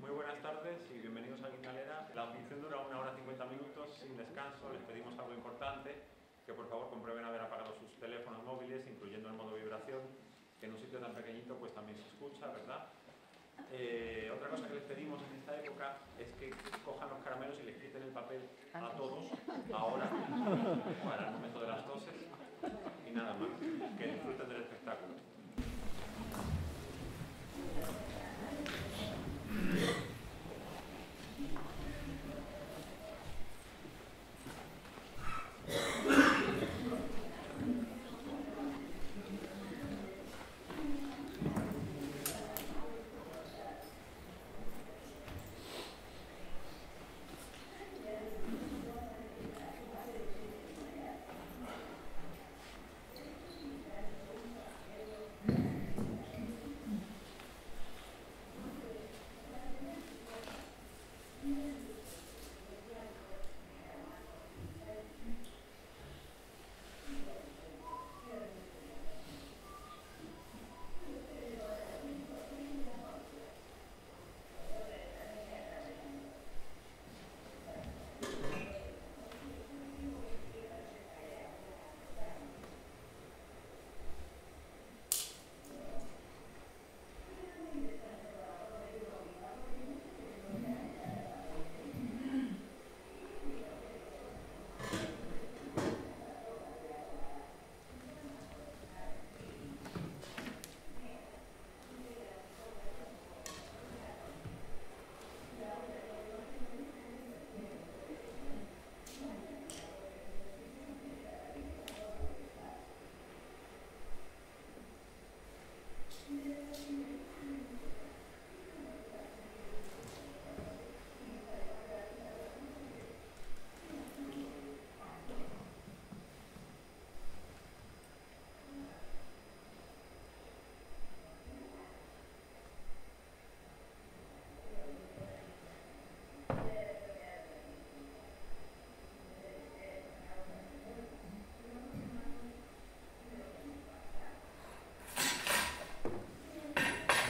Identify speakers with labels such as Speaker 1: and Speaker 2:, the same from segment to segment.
Speaker 1: Muy buenas tardes y bienvenidos a Guindalera. La audición dura una hora 50 minutos sin descanso. Les pedimos algo importante, que por favor comprueben haber apagado sus teléfonos móviles, incluyendo el modo vibración, que en un sitio tan pequeñito pues también se escucha, ¿verdad? Eh, otra cosa que les pedimos en esta época es que cojan los caramelos y les quiten el papel a todos ahora, para el momento de las toses, y nada más. Que disfruten del espectáculo. Yeah.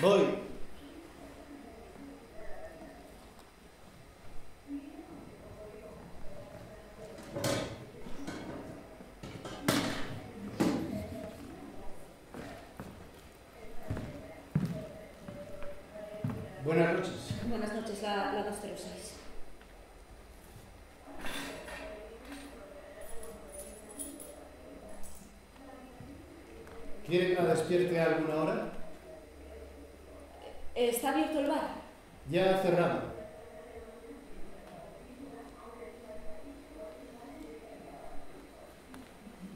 Speaker 2: Voy. Buenas noches.
Speaker 3: Buenas noches, la, la 206.
Speaker 2: ¿Quiere que la despierte a alguna hora?
Speaker 3: ¿Está abierto el bar?
Speaker 2: Ya cerrado.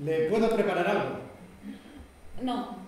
Speaker 2: ¿Le puedo preparar algo?
Speaker 3: No.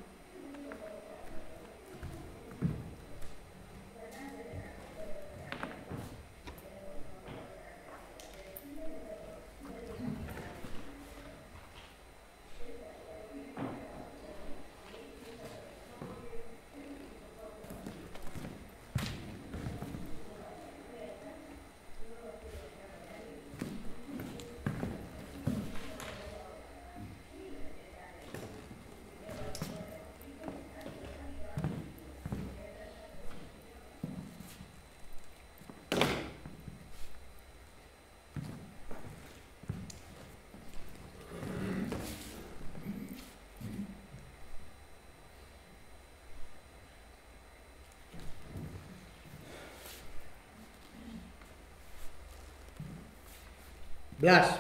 Speaker 2: Blas,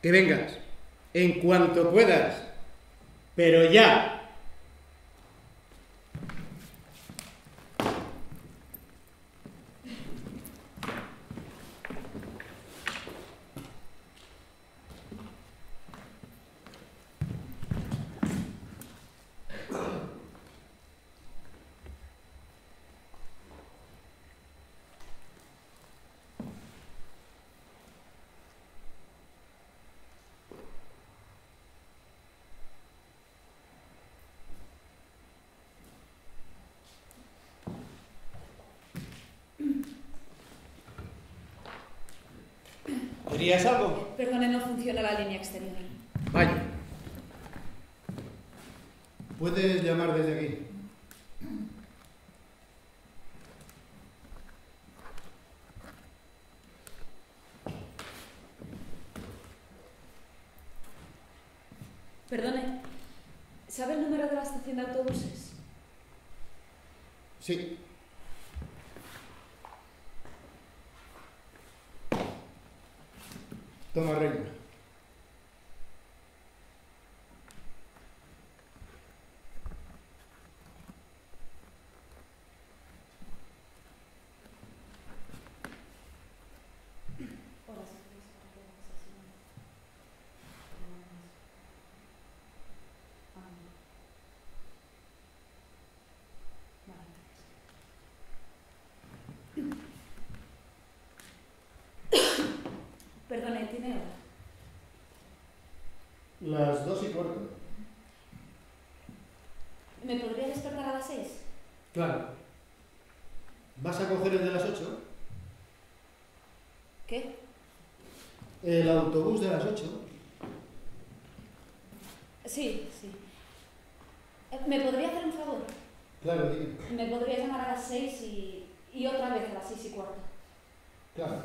Speaker 2: que vengas. En cuanto puedas. Pero ya. ¿Querías algo?
Speaker 3: Perdone, no funciona la línea exterior.
Speaker 2: Vaya. Puedes llamar desde aquí.
Speaker 3: Perdone, ¿sabe el número de la estación de autobuses?
Speaker 2: Sí. Toma, reina.
Speaker 3: Perdone, ¿tiene hora?
Speaker 2: Las dos y cuarto.
Speaker 3: ¿Me podría despertar a las seis?
Speaker 2: Claro. ¿Vas a coger el de las ocho?
Speaker 3: ¿Qué?
Speaker 2: El autobús de las ocho.
Speaker 3: Sí, sí. Eh, ¿Me podría hacer un favor?
Speaker 2: Claro, dime.
Speaker 3: ¿Me podría llamar a las seis y, y otra vez a las seis y cuarto?
Speaker 2: Claro.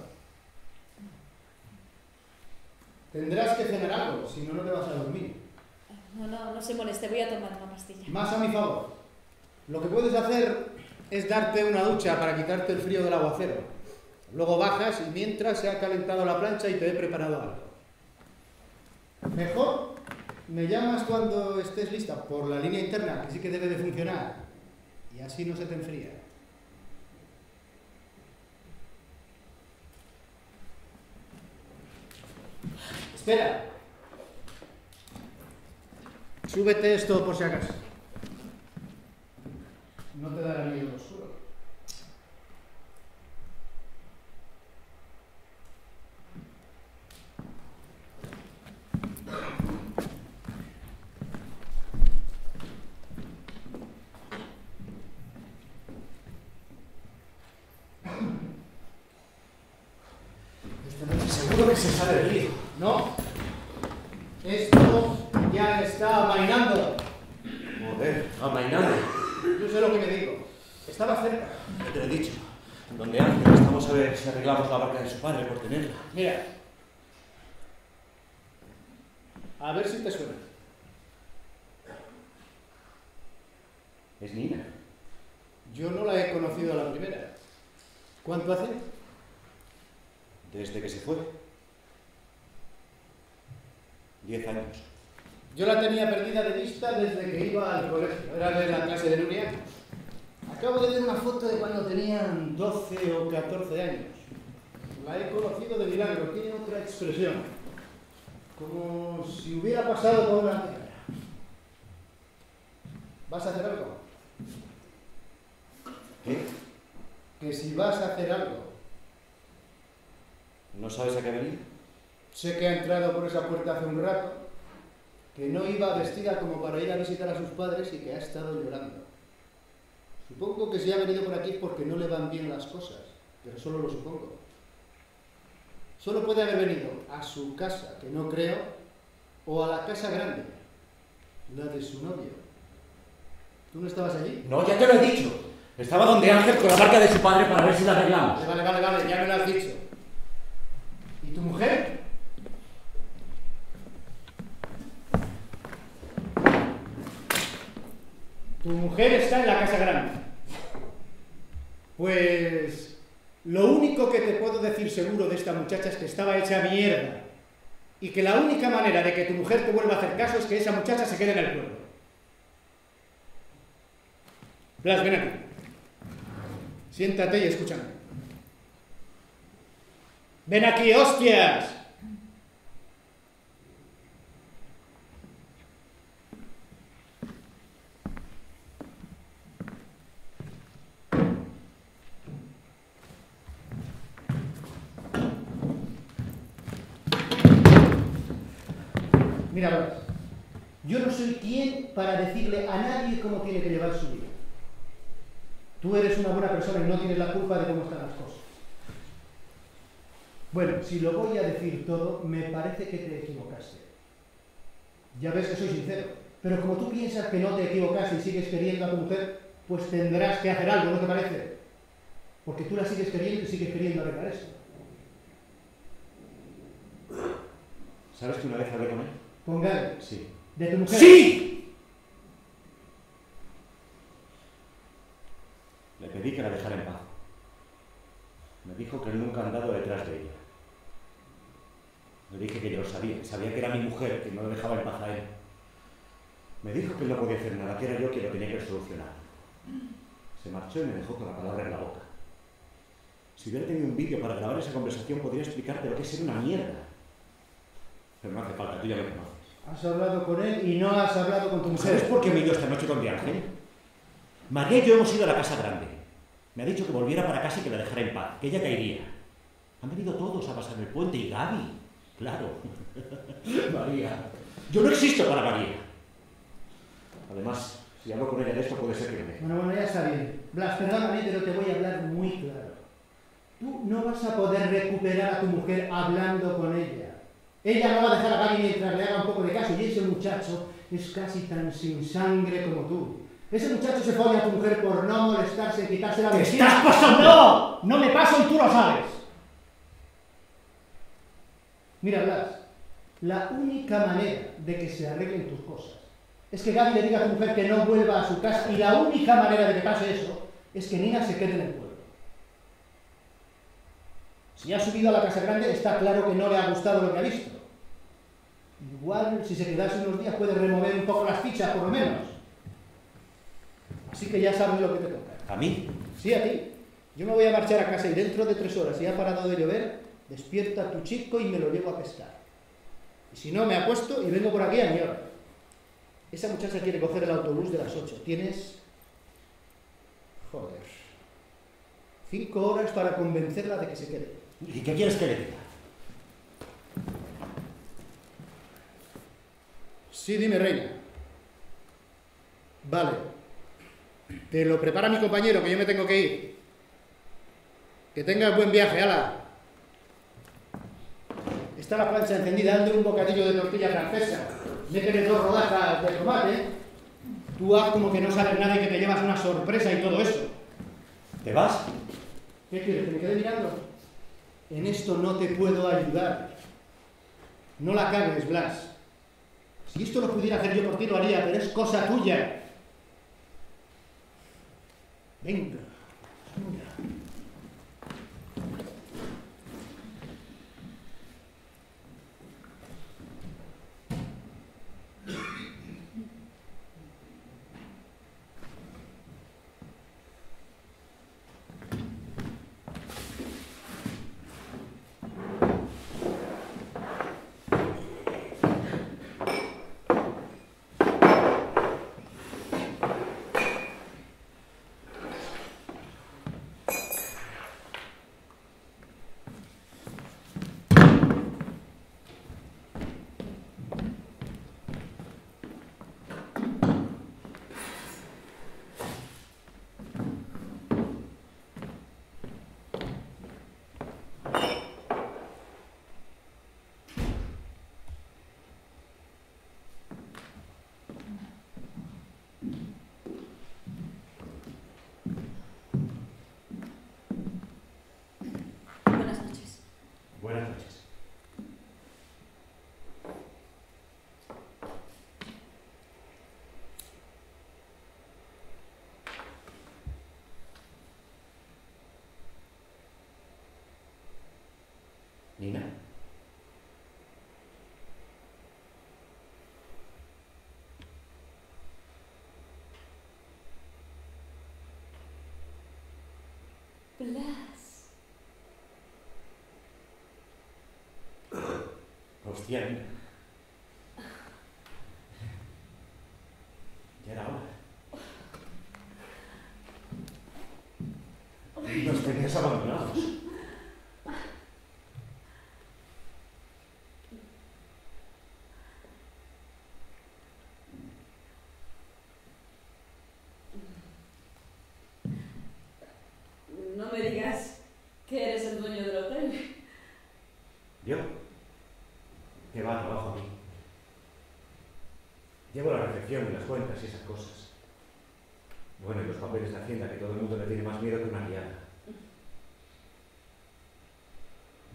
Speaker 2: Tendrás que cenar algo, si no, no te vas a dormir.
Speaker 3: No, no, no se moleste, voy a tomar una pastilla.
Speaker 2: Más a mi favor. Lo que puedes hacer es darte una ducha para quitarte el frío del aguacero. Luego bajas y mientras se ha calentado la plancha y te he preparado algo. Mejor me llamas cuando estés lista por la línea interna, que sí que debe de funcionar. Y así no se te enfría. Espera. Súbete esto por si acaso. No te dará miedo oscuro. Esta noche seguro que se sale el río. No. Esto ya está amainando.
Speaker 4: Joder, amainando.
Speaker 2: Yo sé lo que me digo. Estaba cerca.
Speaker 4: Ya te lo he dicho. Donde Ángel estamos a ver si arreglamos la barca de su padre por tenerla.
Speaker 2: Mira. A ver si te suena.
Speaker 4: Es Nina.
Speaker 2: Yo no la he conocido a la primera. ¿Cuánto hace?
Speaker 4: Desde que se fue. Diez años.
Speaker 2: Yo la tenía perdida de vista desde que iba al colegio. Era de la clase de Nuria. Acabo de ver una foto de cuando tenían 12 o 14 años. La he conocido de milagro. Tiene otra expresión. Como si hubiera pasado por una tierra. ¿Vas a hacer algo?
Speaker 4: ¿Qué?
Speaker 2: Que si vas a hacer algo.
Speaker 4: ¿No sabes a qué venir?
Speaker 2: Sé que ha entrado por esa puerta hace un rato, que no iba vestida como para ir a visitar a sus padres y que ha estado llorando. Supongo que si ha venido por aquí es porque no le van bien las cosas, pero solo lo supongo. Solo puede haber venido a su casa, que no creo, o a la casa grande, la de su novio. ¿Tú no estabas allí?
Speaker 4: No, ya te lo he dicho. Estaba donde Ángel con la barca de su padre para ver si la arreglamos.
Speaker 2: Vale, vale, vale, ya me lo has dicho. ¿Y tu mujer? Tu mujer está en la casa grande. Pues lo único que te puedo decir seguro de esta muchacha es que estaba hecha mierda. Y que la única manera de que tu mujer te vuelva a hacer caso es que esa muchacha se quede en el pueblo. Blas, ven aquí. Siéntate y escúchame. Ven aquí, hostias. Mira, yo no soy quien para decirle a nadie cómo tiene que llevar su vida. Tú eres una buena persona y no tienes la culpa de cómo están las cosas. Bueno, si lo voy a decir todo, me parece que te equivocaste. Ya ves que soy sincero. Pero como tú piensas que no te equivocaste y sigues queriendo a tu mujer, pues tendrás que hacer algo, ¿no te parece? Porque tú la sigues queriendo y sigues queriendo arreglar eso.
Speaker 4: ¿Sabes que una vez hablé con él?
Speaker 2: Con Gary.
Speaker 4: Sí.
Speaker 2: ¿De tu mujer?
Speaker 4: ¡Sí! Dejara en paz. Me dijo que él nunca ha andado detrás de ella. Le dije que yo lo sabía, sabía que era mi mujer, que no lo dejaba en paz a él. Me dijo que él no podía hacer nada, que era yo quien lo tenía que solucionar. Se marchó y me dejó con la palabra en la boca. Si hubiera tenido un vídeo para grabar esa conversación, podría explicarte lo que es ser una mierda. Pero no hace falta, tú ya me conoces.
Speaker 2: Has hablado con él y no has hablado con tu mujer.
Speaker 4: ¿Sabes por qué me he ido esta noche con Ángel? María y yo hemos ido a la casa grande. Me ha dicho que volviera para casa y que la dejara en paz, que ella caería. Han venido todos a pasar el puente y Gaby, claro. María. Yo no existo para María. Además, si hablo con ella de esto, puede ser que me.
Speaker 2: Bueno, bueno, ya está bien. Blas, perdóname, pero te voy a hablar muy claro. Tú no vas a poder recuperar a tu mujer hablando con ella. Ella no va a dejar a Gaby mientras le haga un poco de caso y ese muchacho es casi tan sin sangre como tú. Ese muchacho se folla a tu mujer por no molestarse y quitarse la
Speaker 4: ¿Te
Speaker 2: vestida.
Speaker 4: estás pasando?
Speaker 2: ¡No! ¡No me paso y tú lo sabes! Mira, Blas, la única manera de que se arreglen tus cosas es que Gaby le diga a tu mujer que no vuelva a su casa y la única manera de que pase eso es que Nina se quede en el pueblo. Si ha subido a la casa grande, está claro que no le ha gustado lo que ha visto. Igual, si se quedase unos días, puede remover un poco las fichas, por lo menos. Así que ya sabes lo que te toca.
Speaker 4: ¿A mí?
Speaker 2: Sí, a ti. Yo me voy a marchar a casa y dentro de tres horas, si ha parado de llover, despierta a tu chico y me lo llevo a pescar. Y si no, me acuesto y vengo por aquí a mi hora. Esa muchacha quiere coger el autobús de las ocho. Tienes... Joder. Cinco horas para convencerla de que se quede.
Speaker 4: ¿Y qué quieres que le diga?
Speaker 2: Sí, dime, reina. Vale. Te lo prepara mi compañero, que yo me tengo que ir. Que tengas buen viaje, ala. Está la plancha encendida, dando un bocadillo de tortilla francesa. Métele dos rodajas de tomate. Tú haz como que no sabes nada y que te llevas una sorpresa y todo eso.
Speaker 4: ¿Te vas?
Speaker 2: ¿Qué quieres? ¿Que me quede mirando? En esto no te puedo ayudar. No la cagues, Blas. Si esto lo pudiera hacer yo por ti, lo haría, pero es cosa tuya. Venga. venga.
Speaker 3: Buenas noches.
Speaker 4: Buenas noches. Nina.
Speaker 3: Blas.
Speaker 4: Hostia, Nina. Ya era hora. Nos tenías abandonados.
Speaker 3: No me digas que eres el dueño del hotel.
Speaker 4: ¿Yo? Que va, trabajo aquí. Llevo la recepción y las cuentas y esas cosas. Bueno, y los papeles de Hacienda, que todo el mundo le tiene más miedo que una guiada.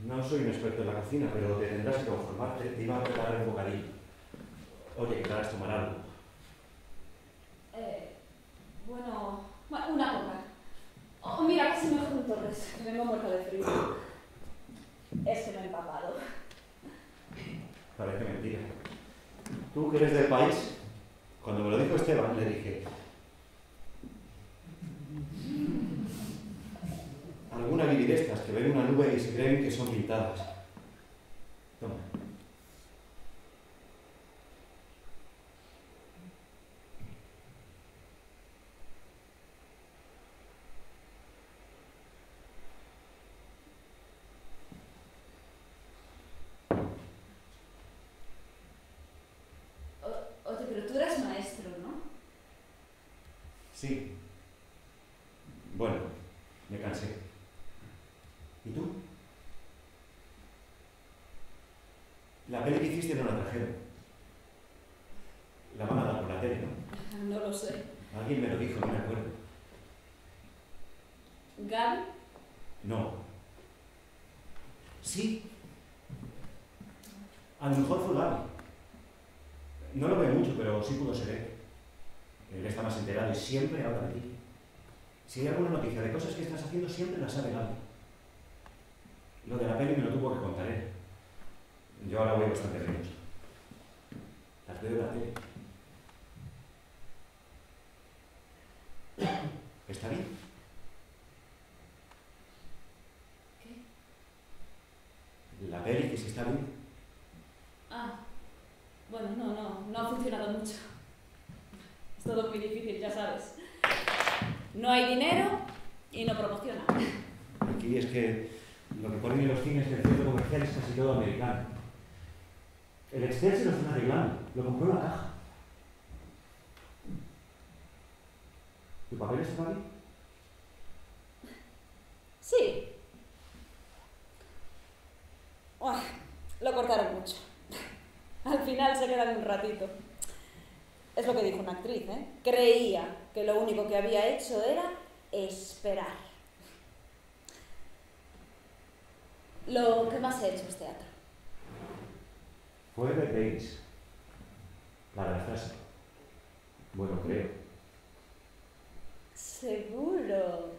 Speaker 4: No soy un experto en la cocina, pero te tendrás que conformarte. Te iba a preparar un bocadillo. Oye, ¿querrás tomar algo?
Speaker 3: Eh, bueno, bueno, una copa. Oh, mira, casi me un Torres, que vengo muerta de frío. Es que me he empapado.
Speaker 4: Parece mentira. Tú que eres del país, cuando me lo dijo Esteban, le dije, alguna guiri de estas que ven una nube y se creen que son pintadas. Toma.
Speaker 3: O- oye, pero tú eres maestro, ¿no?
Speaker 4: Sí. Bueno, me cansé. ¿Y tú? La peli que hiciste no la trajeron. La van a dar por la tele, ¿no?
Speaker 3: No lo sé.
Speaker 4: Alguien me lo dijo, no me acuerdo.
Speaker 3: ¿Gaby?
Speaker 4: No. Sí. A lo mejor fue Gaby. No lo veo mucho, pero sí pudo ser él. Él está más enterado y siempre habla de ti. Si hay alguna noticia de cosas que estás haciendo, siempre la sabe Gaby. Lo de la peli me lo tuvo que contar él. Yo ahora voy bastante menos. Las veo en la tele. ¿Está bien? La peli, que si está bien.
Speaker 3: Ah, bueno, no, no, no ha funcionado mucho. Es todo muy difícil, ya sabes. No hay dinero y no promociona.
Speaker 4: Aquí es que lo que ponen en los cines del centro comercial es casi todo americano. El Excel se lo están arreglando, lo compró la caja. ¿Tu papel está bien?
Speaker 3: Sí. Uah, lo cortaron mucho. Al final se quedan un ratito. Es lo que dijo una actriz, ¿eh? Creía que lo único que había hecho era esperar. Lo que más he hecho es teatro.
Speaker 4: Davis. La de la frase. Bueno, creo.
Speaker 3: Seguro.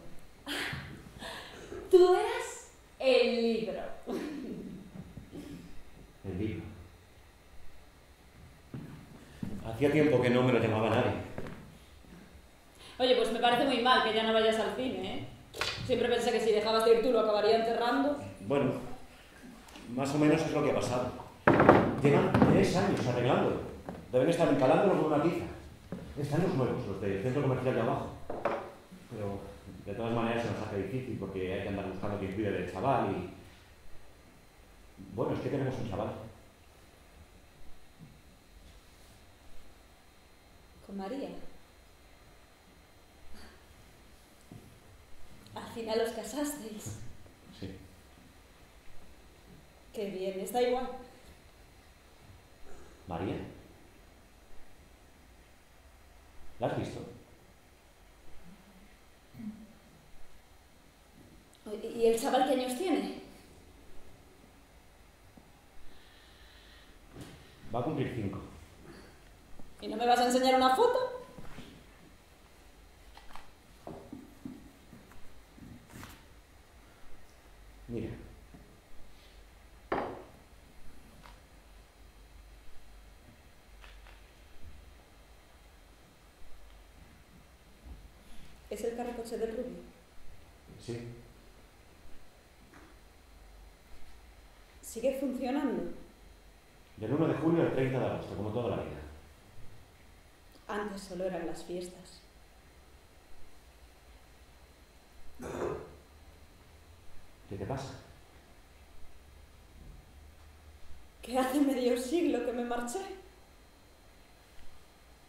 Speaker 3: Tú eras el libro.
Speaker 4: El libro. Hacía tiempo que no me lo llamaba nadie.
Speaker 3: Oye, pues me parece muy mal que ya no vayas al cine, ¿eh? Siempre pensé que si dejabas de ir tú lo acabaría enterrando.
Speaker 4: Bueno, más o menos es lo que ha pasado. Llevan tres años arreglándolo. Deben estar encalándolo con una tiza. Están los nuevos, los del centro comercial de abajo. Pero de todas maneras se nos hace difícil porque hay que andar buscando quien cuide del chaval y... Bueno, es que tenemos un chaval.
Speaker 3: Con María. Al final os casasteis.
Speaker 4: Sí.
Speaker 3: Qué bien, está igual.
Speaker 4: ¿María? ¿La has visto?
Speaker 3: ¿Y el chaval qué años tiene?
Speaker 4: Va a cumplir cinco.
Speaker 3: ¿Y no me vas a enseñar una foto?
Speaker 4: Mira.
Speaker 3: Es el carricoche del rubio.
Speaker 4: Sí.
Speaker 3: Sigue funcionando.
Speaker 4: Del 1 de julio al 30 de agosto, como toda la vida.
Speaker 3: Antes solo eran las fiestas.
Speaker 4: ¿Qué te pasa?
Speaker 3: Que hace medio siglo que me marché.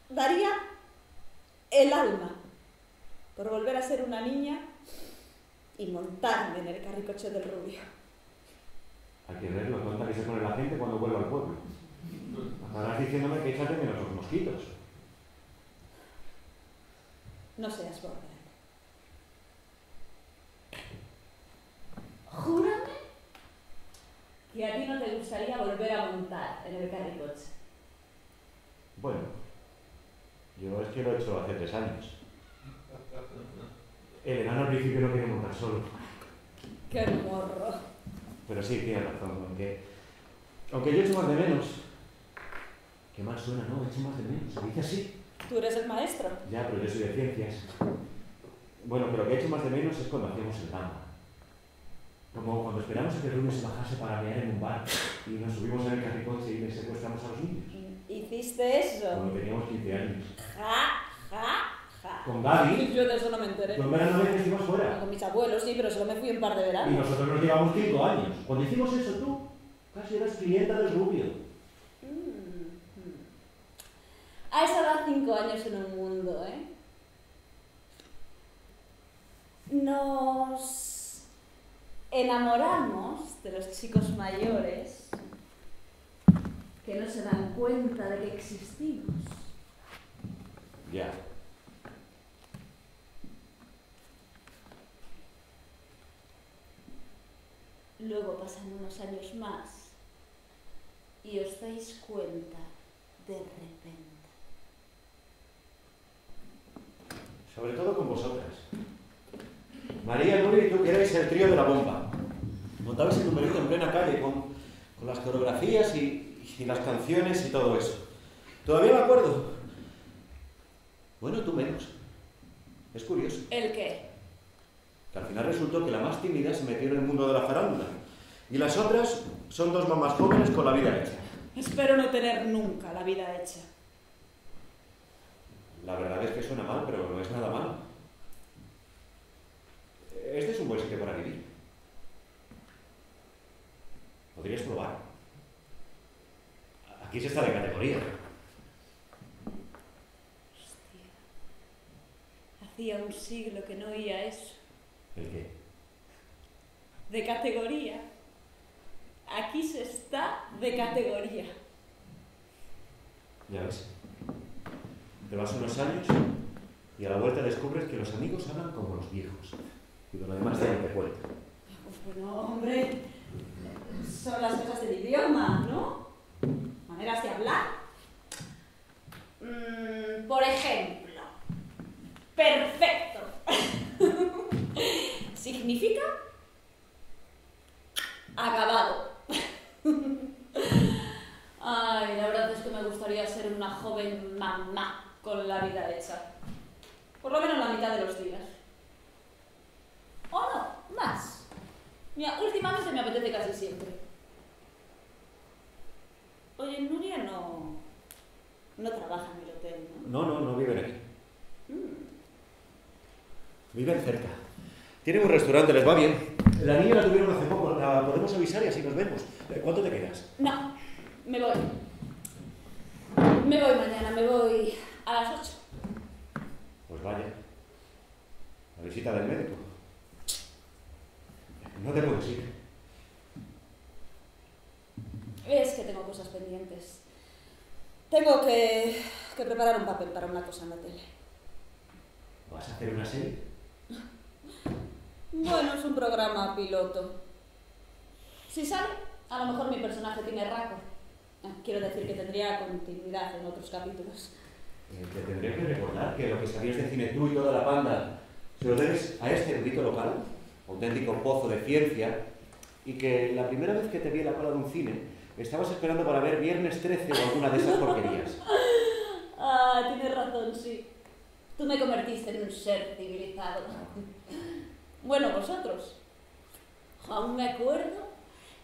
Speaker 3: Daría el alma por volver a ser una niña y montarme en el carricoche del rubio.
Speaker 4: Hay que ver lo tonta que se pone la gente cuando vuelve al pueblo. Acabarás diciéndome que echas de menos los mosquitos.
Speaker 3: No seas borde. Júrame que a ti no te gustaría volver a montar en el carricoche.
Speaker 4: Bueno, yo es que lo he hecho hace tres años. El enano al principio no quería montar solo.
Speaker 3: ¡Qué morro!
Speaker 4: Pero sí, tienes razón, aunque, aunque yo echo más de menos. Qué mal suena, ¿no? Echo más de menos. Se dice así.
Speaker 3: Tú eres el maestro.
Speaker 4: Ya, pero yo soy de ciencias. Bueno, pero lo que echo más de menos es cuando hacíamos el gamba. Como cuando esperamos a que Rubio se bajase para mear en un bar y nos subimos en el carricoche y le secuestramos a los niños.
Speaker 3: ¿Hiciste eso?
Speaker 4: Cuando teníamos 15 años.
Speaker 3: Ja, ja.
Speaker 4: Con Gaby,
Speaker 3: Yo de eso no me enteré.
Speaker 4: con verano vez que estuvimos fuera.
Speaker 3: Con mis abuelos, sí, pero solo me fui un par de
Speaker 4: Y
Speaker 3: veranos.
Speaker 4: nosotros nos llevamos 5 años. Cuando hicimos eso tú, casi eras clienta del Rubio.
Speaker 3: Mm, mm. A esa edad, cinco años en un mundo, ¿eh? Nos enamoramos de los chicos mayores que no se dan cuenta de que existimos.
Speaker 4: Ya.
Speaker 3: Luego pasan unos años más y os dais cuenta de repente.
Speaker 4: Sobre todo con vosotras. María, Nuria y tú que erais el trío de la bomba. Montabais el numerito en plena calle con, con las coreografías y, y las canciones y todo eso. Todavía me acuerdo. Bueno, tú menos. Es curioso.
Speaker 3: ¿El qué?
Speaker 4: Que al final resultó que la más tímida se metió en el mundo de la farándula. Y las otras son dos mamás jóvenes con la vida hecha.
Speaker 3: Espero no tener nunca la vida hecha.
Speaker 4: La verdad es que suena mal, pero no es nada malo. Este es un buen sitio para vivir. Podrías probar. Aquí se está de categoría.
Speaker 3: Hostia. Hacía un siglo que no oía eso.
Speaker 4: ¿El qué?
Speaker 3: De categoría. Aquí se está de categoría.
Speaker 4: Ya ves. Te vas unos años y a la vuelta descubres que los amigos hablan como los viejos. Y de lo demás ya no te cuento.
Speaker 3: Pues bueno, hombre, son las cosas del idioma, ¿no? Maneras de hablar. Mm, por ejemplo, perfecto. Significa acabado. Ay, la verdad es que me gustaría ser una joven mamá con la vida hecha. Por lo menos la mitad de los días. O no, más. Mira, últimamente me apetece casi siempre. Oye, Nuria no. no trabaja en el hotel, ¿no?
Speaker 4: No, no, no viven aquí.
Speaker 3: Mm.
Speaker 4: Viven cerca. Tienen un restaurante, les va bien. La niña la tuvieron hace poco, la podemos avisar y así nos vemos. Eh, ¿Cuánto te quedas?
Speaker 3: No, me voy. Me voy mañana, me voy a las 8.
Speaker 4: Pues vaya. La visita del médico. No te puedes ir.
Speaker 3: Es que tengo cosas pendientes. Tengo que, que preparar un papel para una cosa en la tele.
Speaker 4: ¿Vas a hacer una serie?
Speaker 3: Bueno, es un programa piloto. Si sale, a lo mejor mi personaje tiene raco. Ah, Quiero decir que tendría continuidad en otros capítulos.
Speaker 4: Eh, te tendré que recordar que lo que sabías de cine tú y toda la banda se lo debes a este erudito local, auténtico pozo de ciencia, y que la primera vez que te vi en la cola de un cine estabas esperando para ver Viernes 13 o alguna de esas porquerías.
Speaker 3: Ah, tienes razón, sí. Tú me convertiste en un ser civilizado. Bueno, vosotros. Aún me acuerdo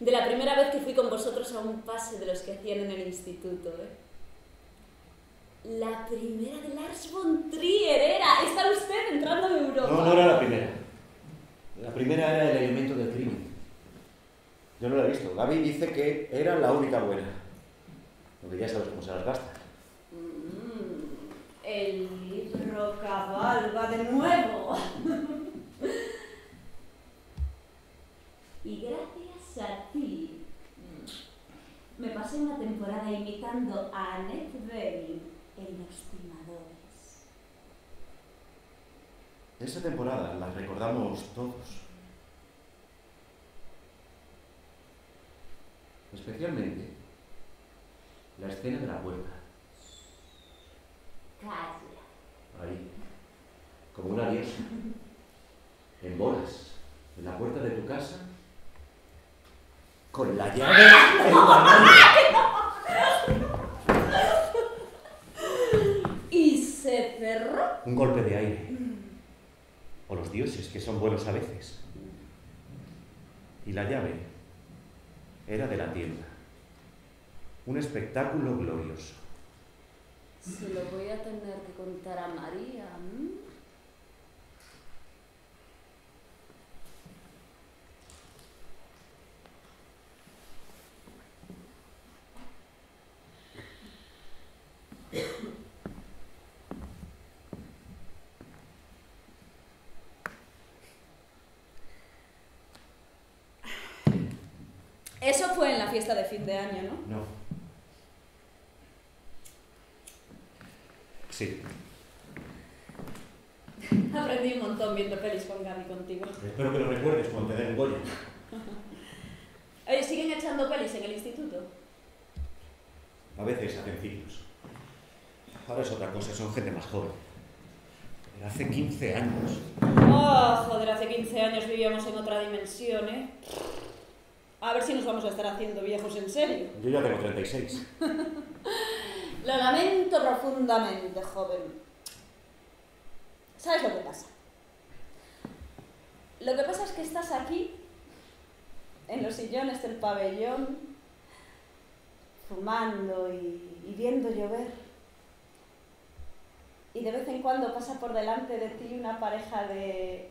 Speaker 3: de la primera vez que fui con vosotros a un pase de los que hacían en el instituto, ¿eh? La primera de Lars von Trier era. Está usted entrando en Europa.
Speaker 4: No, no era la primera. La primera era El elemento del crimen. Yo no la he visto. Gaby dice que era la única buena. Lo que ya sabes cómo se las gasta.
Speaker 3: Mm, el libro cabalga de nuevo. Y gracias a ti me pasé una temporada imitando a Annette Bening en Los Timadores.
Speaker 4: Esa temporada la recordamos todos. Especialmente la escena de la puerta. Calla. Ahí, como una diosa. En bolas, en la puerta de tu casa con la llave en la mano.
Speaker 3: Y se cerró.
Speaker 4: Un golpe de aire. O los dioses, que son buenos a veces. Y la llave era de la tienda. Un espectáculo glorioso.
Speaker 3: Se lo voy a tener que contar a María. Eso fue en la fiesta de fin de año, ¿no?
Speaker 4: No. Sí.
Speaker 3: Aprendí un montón viendo pelis con Gaby contigo.
Speaker 4: Espero que lo recuerdes cuando te den Goya.
Speaker 3: Oye, ¿siguen echando pelis en el instituto?
Speaker 4: A veces hacen ciclos. Ahora es otra cosa, son gente más joven. Pero hace 15 años.
Speaker 3: Oh, joder, hace 15 años vivíamos en otra dimensión, ¿eh? A ver si nos vamos a estar haciendo viejos en serio.
Speaker 4: Yo ya tengo 36.
Speaker 3: Lo lamento profundamente, joven. ¿Sabes lo que pasa? Lo que pasa es que estás aquí, en los sillones del pabellón, fumando y, y viendo llover. Y de vez en cuando pasa por delante de ti una pareja de,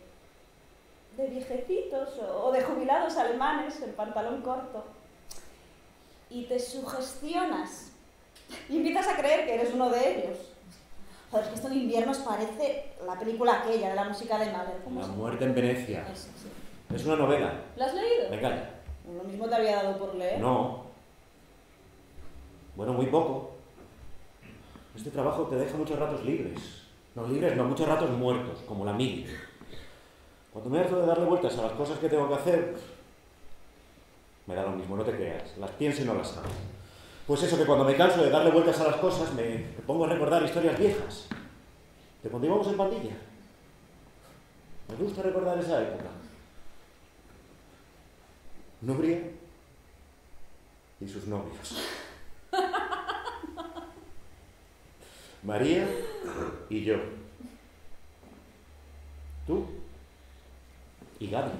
Speaker 3: de viejecitos o, de jubilados alemanes en pantalón corto. Y te sugestionas y empiezas a creer que eres uno de ellos. Joder, es que esto en inviernos parece la película aquella de la música de Mahler. ¿Cómo
Speaker 4: La muerte en Venecia.
Speaker 3: Eso, sí.
Speaker 4: Es una novela.
Speaker 3: ¿Lo has leído?
Speaker 4: Me calla.
Speaker 3: Lo mismo te había dado por leer.
Speaker 4: No. Bueno, muy poco. Este trabajo te deja muchos ratos libres. No libres, no, muchos ratos muertos, como la mili. Cuando me harto de darle vueltas a las cosas que tengo que hacer, me da lo mismo, no te creas. Las pienso y no las hago. Pues eso, que cuando me canso de darle vueltas a las cosas, me, me pongo a recordar historias viejas. De cuando íbamos en pandilla. Me gusta recordar esa época. Nubria y sus novios. María y yo. Tú y Gaby.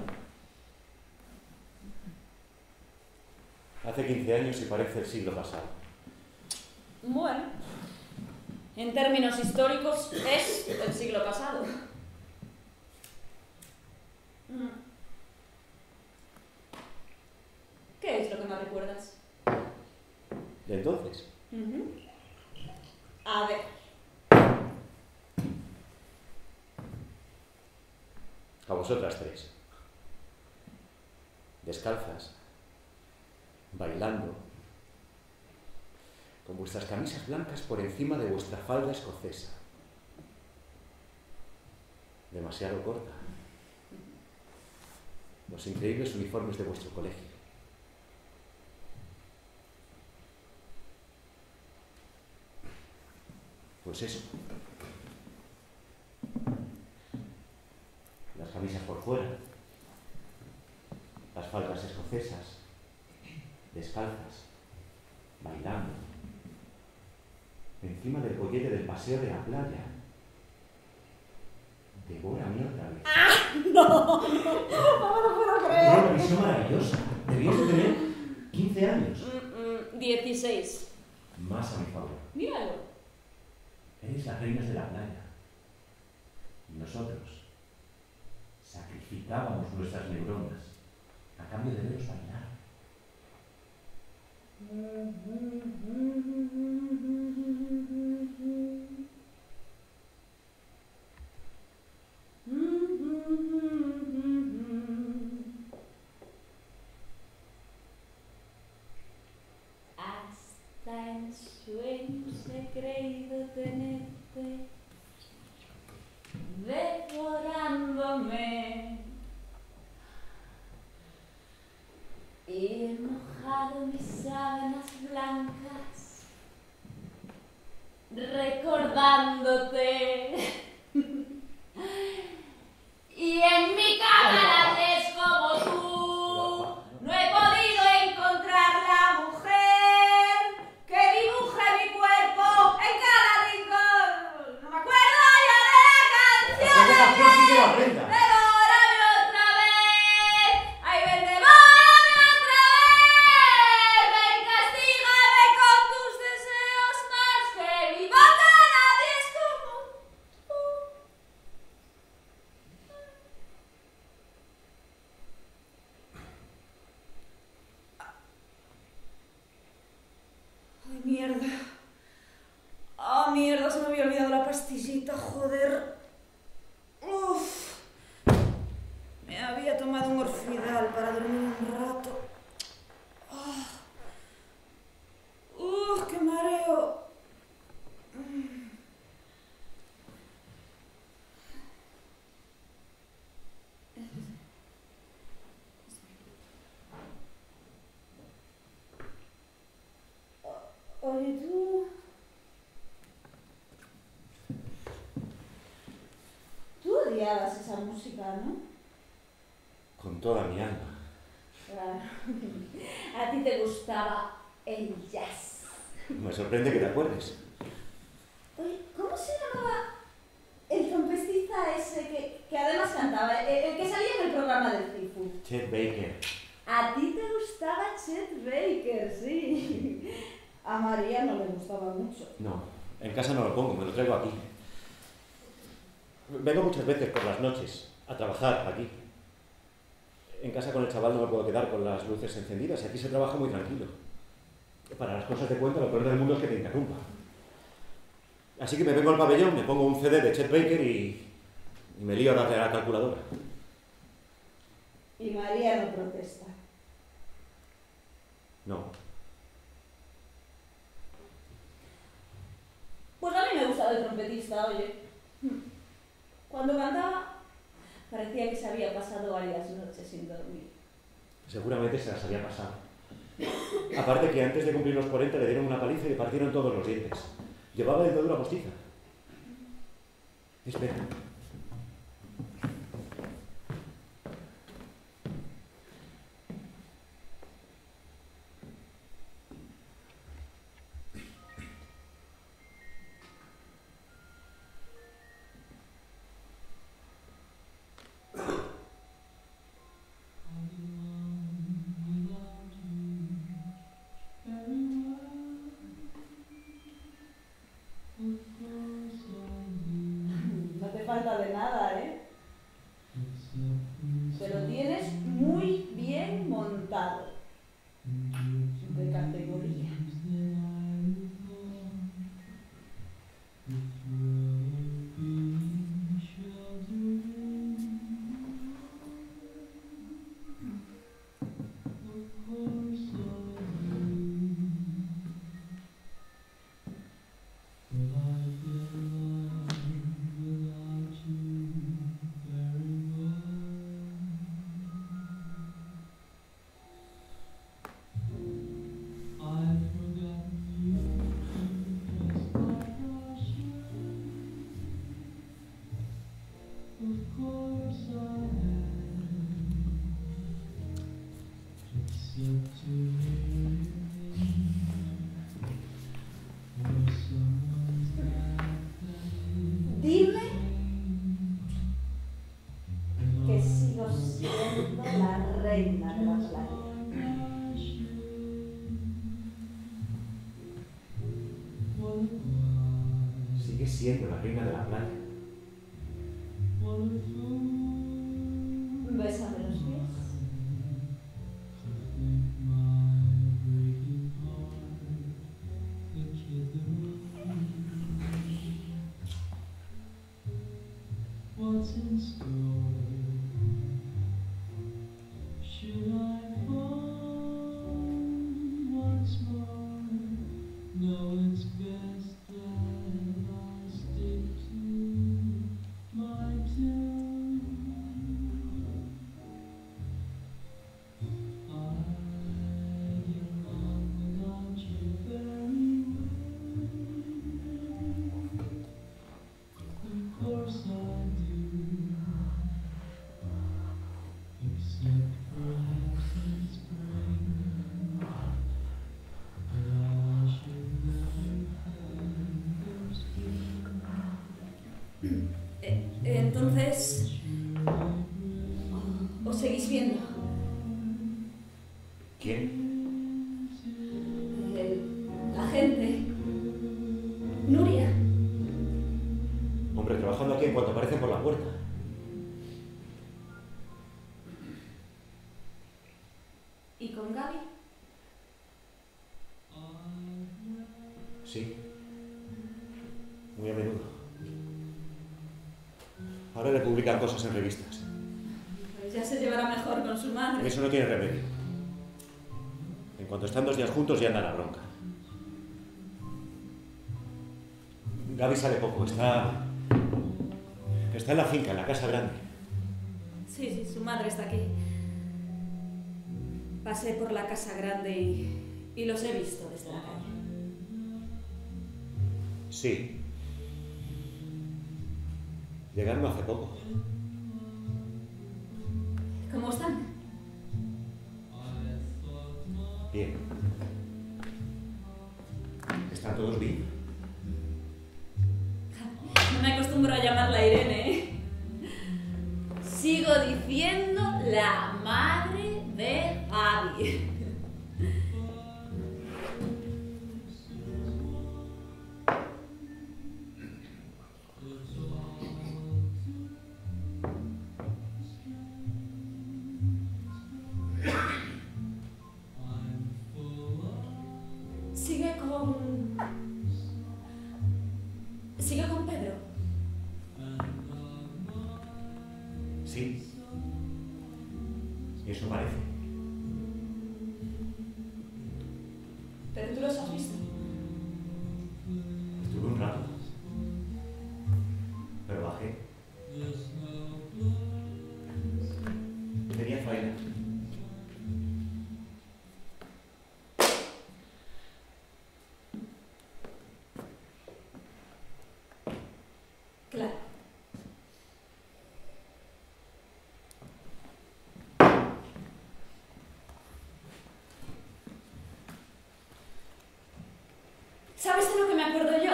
Speaker 4: Hace 15 años y parece el siglo pasado.
Speaker 3: Bueno, en términos históricos es el siglo pasado. ¿Qué es lo que me recuerdas?
Speaker 4: De entonces.
Speaker 3: A ver,
Speaker 4: a vosotras tres. Descalzas, bailando, con vuestras camisas blancas por encima de vuestra falda escocesa. Demasiado corta. Los increíbles uniformes de vuestro colegio. Pues eso. Las camisas por fuera. Las faldas escocesas. Descalzas. Bailando. Encima del bollete del paseo de la playa. Devórame otra vez.
Speaker 3: no me lo puedo creer.
Speaker 4: Una visión maravillosa. Debías de tener 15 años.
Speaker 3: Mm, mm, 16.
Speaker 4: Más a mi favor.
Speaker 3: Míralo.
Speaker 4: Eres las reinas de la playa. Y nosotros sacrificábamos nuestras neuronas a cambio de veros bailar.
Speaker 3: Hasta en sueños he creído tenerte devorándome y he mojado mis sábanas blancas recordándote
Speaker 4: Y en mi cama es como tú. No he podido encontrar la mujer que dibuje mi cuerpo en cada rincón. No me acuerdo ya de la
Speaker 5: ¿Qué canción
Speaker 4: canción.
Speaker 5: sigue la prenda?
Speaker 4: Devórame otra vez. Ay, ven, devórame otra vez. Ven, castígame con tus deseos más que mi boca nadie es como tú.
Speaker 3: Ay, mierda. Ah, mierda, se me había olvidado la pastillita, joder. Uf. Me había tomado un orfidal para dormir un rato. Ah. Uf, qué mareo. Oye, tú. Tú odiabas esa música, ¿no?
Speaker 5: Con toda mi alma.
Speaker 3: Claro. A ti te gustaba el jazz.
Speaker 5: Me sorprende que te acuerdes.
Speaker 3: Oye, ¿cómo se llamaba el trompetista ese que, que además cantaba? El, el que salía en el programa del Cifu.
Speaker 5: Chet Baker.
Speaker 3: A ti te gustaba Chet Baker, sí. A María no le gustaba mucho.
Speaker 5: No, en casa no lo pongo, me lo traigo aquí. Vengo muchas veces por las noches a trabajar aquí. En casa con el chaval no me puedo quedar con las luces encendidas aquí se trabaja muy tranquilo. Para las cosas de cuenta, lo peor del mundo es que te interrumpa. Así que me vengo al pabellón, me pongo un CD de Chet Baker y, y me lío a darle a la calculadora.
Speaker 3: Y María no protesta.
Speaker 5: No,
Speaker 3: Pues a mí me gustaba el trompetista, oye. Cuando cantaba, parecía que se había pasado varias noches sin dormir.
Speaker 5: seguramente se las había pasado. Aparte que antes de cumplir los 40 le dieron una paliza y le partieron todos los dientes. Llevaba dentadura postiza. Espera.
Speaker 3: ¿Y con Gaby?
Speaker 4: Sí. Muy a menudo. Ahora le publican cosas en revistas.
Speaker 3: Pues ya se llevará mejor con su madre.
Speaker 4: Eso no tiene remedio. En cuanto están dos días juntos ya anda la bronca. Gaby sale poco, está. Está en la finca, en la casa grande.
Speaker 3: Sí, sí, su madre está aquí. Pasé por la casa grande y, y los he visto desde la calle.
Speaker 4: Sí. Llegaron hace poco.
Speaker 3: ¿Cómo están?
Speaker 4: Bien.
Speaker 3: Claro. ¿Sabes de lo que me acuerdo yo?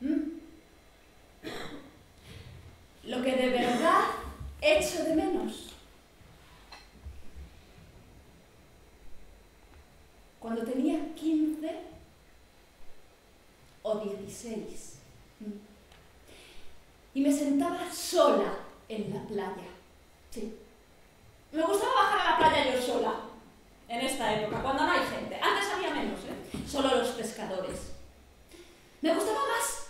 Speaker 3: ¿Mm? Lo que de verdad echo de menos. Cuando tenía 15 o 16. Sentaba sola en la playa. Sí. Me gustaba bajar a la playa yo sola, en esta época, cuando no hay gente. Antes había menos, ¿eh? Solo los pescadores. Me gustaba más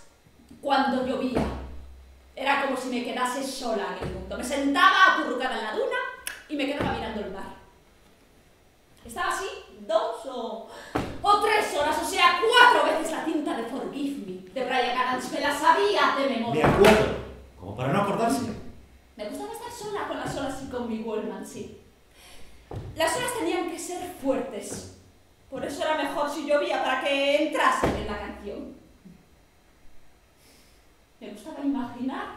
Speaker 3: cuando llovía. Era como si me quedase sola en el mundo. Me sentaba acurrucada en la duna y me quedaba mirando el mar. Estaba así dos o, o tres horas, o sea, cuatro veces la cinta de Forgive Me de Brian Adams. Me la sabía de
Speaker 4: Me
Speaker 3: memoria.
Speaker 4: acuerdo. Como para no acordarse.
Speaker 3: Me gustaba estar sola con las olas y con mi Wallman, sí. Las olas tenían que ser fuertes. Por eso era mejor si llovía para que entrasen en la canción. Me gustaba imaginar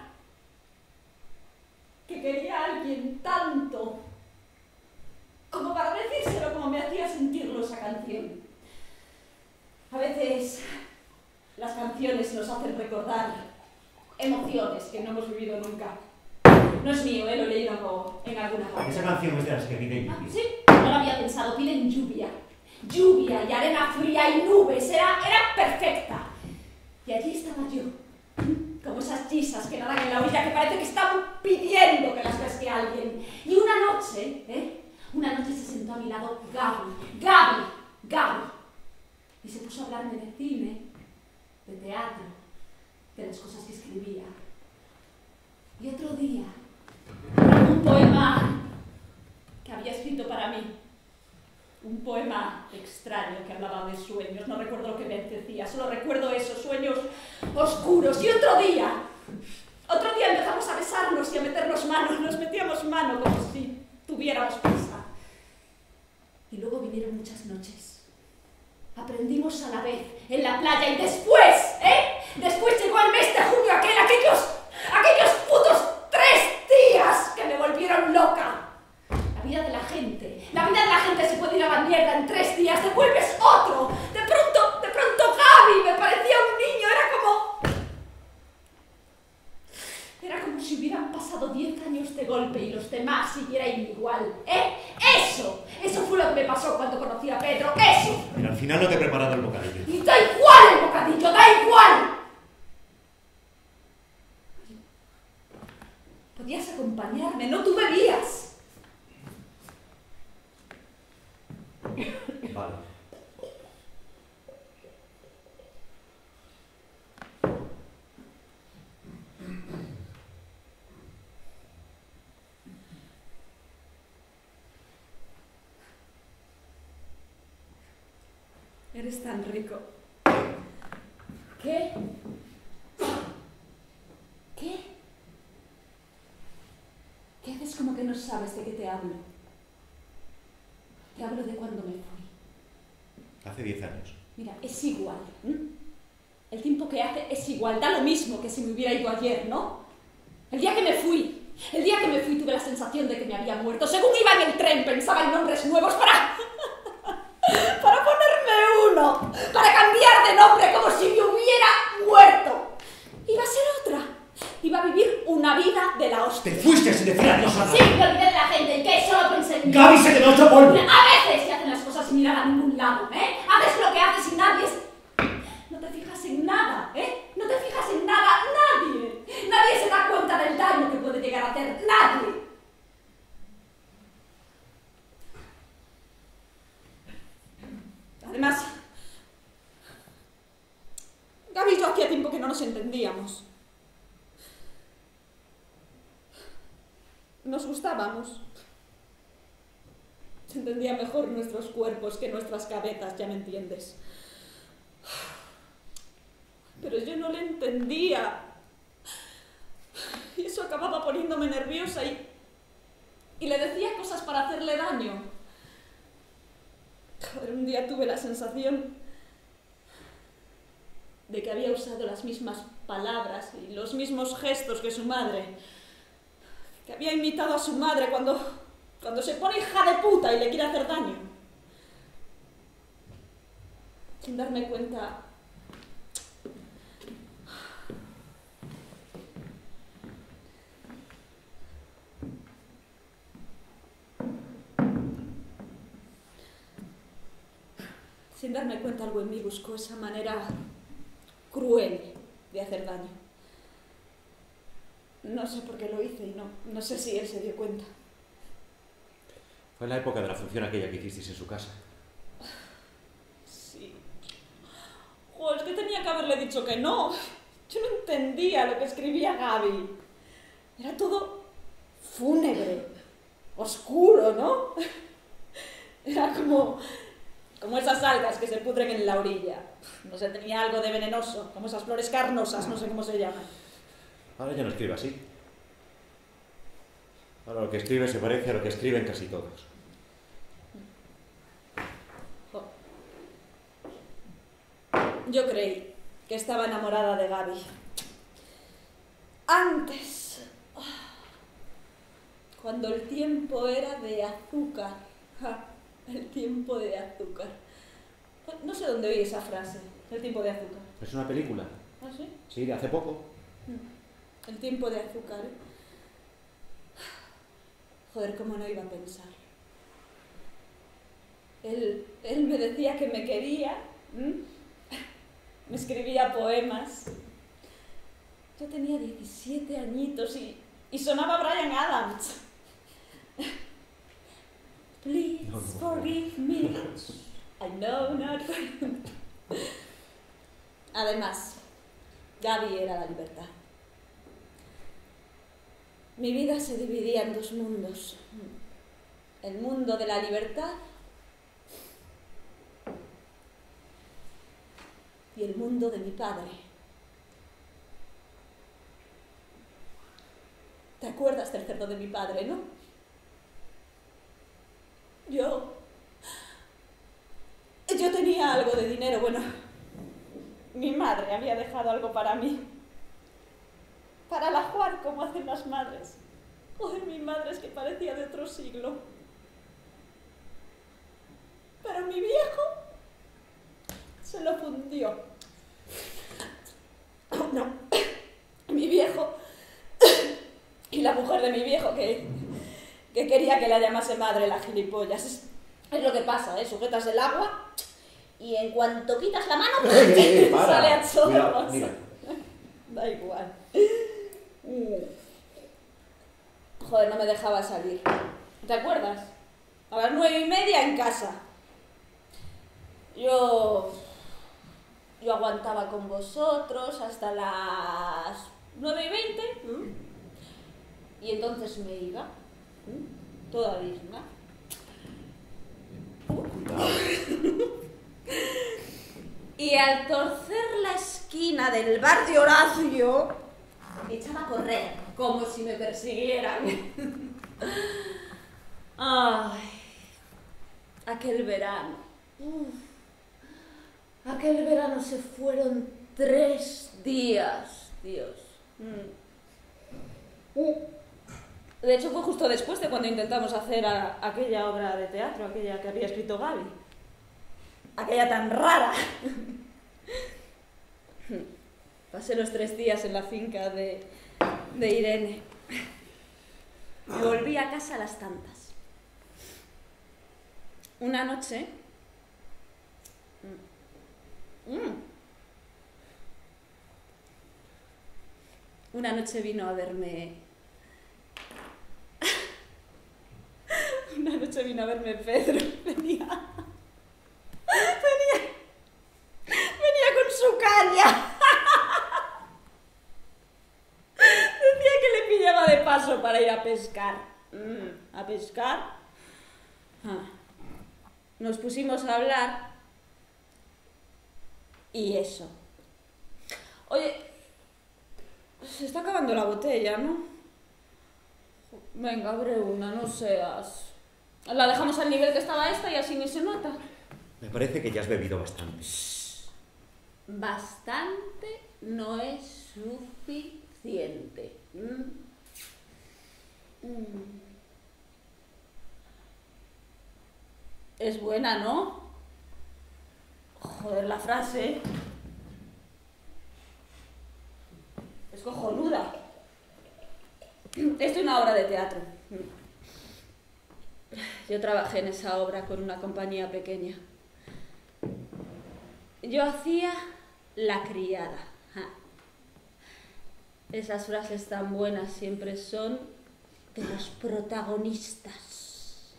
Speaker 3: que quería a alguien tanto como para decírselo como me hacía sentirlo esa canción. A veces las canciones nos hacen recordar emociones que no hemos vivido nunca. No es mío, ¿eh? lo he leído en alguna parte.
Speaker 4: Esa canción es de las que piden
Speaker 3: Ah,
Speaker 4: lluvia.
Speaker 3: sí, no lo había pensado. Piden lluvia. Lluvia y arena fría y nubes. Era, era perfecta. Y allí estaba yo. Como esas chisas que nadan en la orilla que parece que están pidiendo que las pesque alguien. Y una noche, ¿eh? Una noche se sentó a mi lado Gaby. Gaby. Gaby. Y se puso a hablarme de cine, de teatro, de las cosas que escribía. Y otro día, un poema que había escrito para mí. Un poema extraño que hablaba de sueños. No recuerdo lo que me decía, solo recuerdo esos sueños oscuros. Y otro día, otro día empezamos a besarnos y a meternos manos. Nos metíamos mano como si tuviéramos prisa. Vinieron muchas noches. Aprendimos a la vez en la playa y después, ¿eh? Después llegó el mes de junio aquel, aquellos, aquellos putos tres días que me volvieron loca. La vida de la gente, la vida de la gente se puede ir a la mierda en tres días, te vuelves otro. De pronto, de pronto Gaby me parecía un niño, era como... Era como si hubieran pasado diez años de golpe y los demás siguieran igual, ¿eh? Eso, eso fue lo que me pasó cuando
Speaker 6: conocí a Pedro. ¡Eso!
Speaker 4: Pero al final no te he preparado el bocadillo.
Speaker 6: Y da igual el bocadillo, da igual. Podías acompañarme, no tú bebías.
Speaker 4: Vale.
Speaker 3: Eres tan rico.
Speaker 6: ¿Qué? ¿Qué? ¿Qué haces como que no sabes de qué te hablo? Te hablo de cuando me fui.
Speaker 4: Hace 10 años.
Speaker 6: Mira, es igual. ¿m? El tiempo que hace es igual, da lo mismo que si me hubiera ido ayer, ¿no? El día que me fui, el día que me fui tuve la sensación de que me había muerto. Según iba en el tren pensaba en nombres nuevos para para cambiar de nombre como si me hubiera muerto. Iba a ser otra. Iba a vivir una vida de la hostia.
Speaker 4: Te fuiste sin decir a
Speaker 6: Sí, me olvidé de la gente, ¿en qué? Solo pensé en mí.
Speaker 4: Gaby se quedó hecho polvo.
Speaker 6: A veces se hacen las cosas sin mirar a ningún lado, ¿eh? Haces lo que haces y nadie es... No te fijas en nada, ¿eh? No te fijas en nada, nadie. Nadie se da cuenta del daño que puede llegar a hacer, nadie.
Speaker 3: Además, Gaby y yo hacía tiempo que no nos entendíamos. Nos gustábamos. Se entendía mejor nuestros cuerpos que nuestras cabezas, ya me entiendes. Pero yo no le entendía. Y eso acababa poniéndome nerviosa y, y le decía cosas para hacerle daño. Un día tuve la sensación de que había usado las mismas palabras y los mismos gestos que su madre. Que había imitado a su madre cuando, cuando se pone hija de puta y le quiere hacer daño. Sin darme cuenta, sin darme cuenta algo en mí buscó esa manera cruel de hacer daño. No sé por qué lo hice y no, no sé si él se dio cuenta.
Speaker 4: Fue en la época de la función aquella que hicisteis en su casa.
Speaker 3: Sí. Joder, es que tenía que haberle dicho que no. Yo no entendía lo que escribía Gaby. Era todo fúnebre, oscuro, ¿no? Era como, como esas algas que se pudren en la orilla. No sé, tenía algo de venenoso, como esas flores carnosas, no sé cómo se llaman.
Speaker 4: Ahora ya no escribe así. Ahora lo que escribe se parece a lo que escriben casi todos.
Speaker 3: Yo creí que estaba enamorada de Gaby. Antes, cuando el tiempo era de azúcar. Ja, el tiempo de azúcar. No sé dónde oí esa frase, el tiempo de azúcar.
Speaker 4: ¿Es una película?
Speaker 3: ¿Ah, sí?
Speaker 4: Sí, de hace poco.
Speaker 3: El tiempo de azúcar. Joder, cómo no iba a pensar. Él, él me decía que me quería. ¿m? Me escribía poemas. Yo tenía 17 añitos y, y sonaba Brian Adams. Please
Speaker 4: No, no, no.
Speaker 3: forgive me. I know not. Además, Gaby era la libertad. Mi vida se dividía en dos mundos. El mundo de la libertad y el mundo de mi padre. ¿Te acuerdas del cerdo de mi padre, no? Yo... Yo tenía algo de dinero, bueno... Mi madre había dejado algo para mí. Para la Juan, como hacen las madres. Joder, mi madre es que parecía de otro siglo. Pero mi viejo se lo fundió. No. Mi viejo y la mujer de mi viejo que, que quería que la llamase madre la gilipollas. Es, Es lo que pasa, ¿eh? Sujetas el agua y en cuanto quitas la mano,
Speaker 4: ¡Ey, ey, ey, para!
Speaker 3: sale a chorros.
Speaker 4: Mira.
Speaker 3: Da igual. Joder, no me dejaba salir. ¿Te acuerdas? A las nueve y media en casa. Yo. Yo aguantaba con vosotros hasta las nueve y veinte. Y entonces me iba. ¿M? Toda digna. Y al torcer la esquina del bar de Horacio, echaba a correr, como si me persiguieran. Ay, aquel verano. Uf, aquel verano se fueron tres días, Dios. Mm. Uh. De hecho, fue justo después de cuando intentamos hacer aquella obra de teatro, aquella que había escrito Gaby. Aquella tan rara. Pasé los tres días en la finca de, de Irene. Volví a casa a las tantas. Una noche. Mm. Una noche vino a verme. Una noche vino a verme Pedro. Venía. Venía. Venía con su caña. Decía que le pillaba de paso para ir a pescar. Mm, ¿A pescar? Ah. Nos pusimos a hablar. Y eso. Oye, se está acabando la botella, ¿no? Venga, abre una, no seas. La dejamos al nivel que estaba esta y así ni se nota.
Speaker 4: Me parece que ya has bebido bastante.
Speaker 3: Bastante no es suficiente. Mm. Mm. Es buena, ¿no? Joder, la frase. Es cojonuda. Esto es una obra de teatro. Yo trabajé en esa obra con una compañía pequeña. Yo hacía la criada. Esas frases tan buenas siempre son de los protagonistas.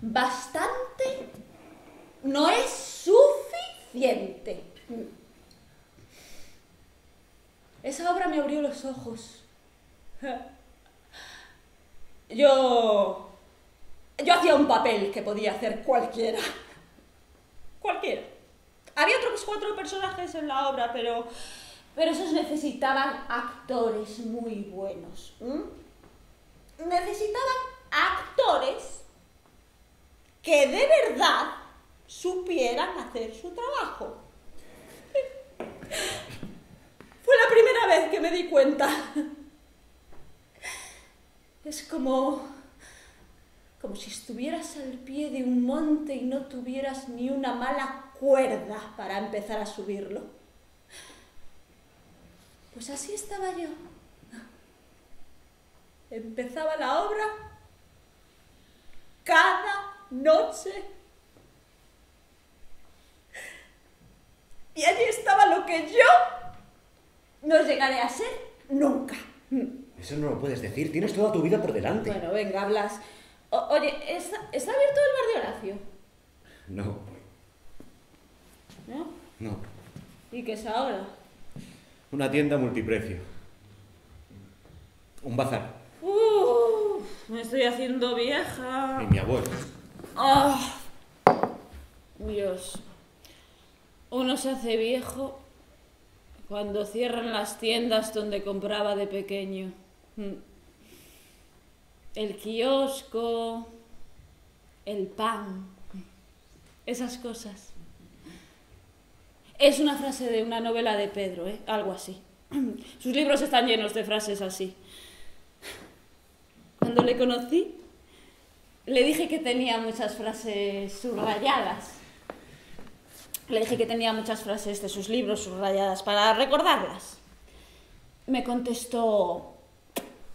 Speaker 3: Bastante no es suficiente. Esa obra me abrió los ojos. Yo... Yo hacía un papel que podía hacer cualquiera. Cualquiera. Había otros cuatro personajes en la obra, pero, pero esos necesitaban actores muy buenos. Necesitaban actores que de verdad supieran hacer su trabajo. Fue la primera vez que me di cuenta. Es como como si estuvieras al pie de un monte y no tuvieras ni una mala cuerda para empezar a subirlo. Pues así estaba yo. Empezaba la obra cada noche. Y allí estaba lo que yo no llegaré a ser nunca.
Speaker 4: Eso no lo puedes decir. Tienes toda tu vida por delante.
Speaker 3: Bueno, venga, hablas. O- oye, ¿está, ¿está abierto el bar de Horacio?
Speaker 4: No,
Speaker 3: ¿No?
Speaker 4: no.
Speaker 3: ¿Y qué es ahora?
Speaker 4: Una tienda multiprecio. Un bazar.
Speaker 3: Uf, me estoy haciendo vieja.
Speaker 4: Y mi abuelo.
Speaker 3: Ah, Dios. Uno se hace viejo cuando cierran las tiendas donde compraba de pequeño. El kiosco, el pan, esas cosas. Es una frase de una novela de Pedro, ¿eh? algo así. Sus libros están llenos de frases así. Cuando le conocí, le dije que tenía muchas frases subrayadas. Le dije que tenía muchas frases de sus libros subrayadas para recordarlas. Me contestó,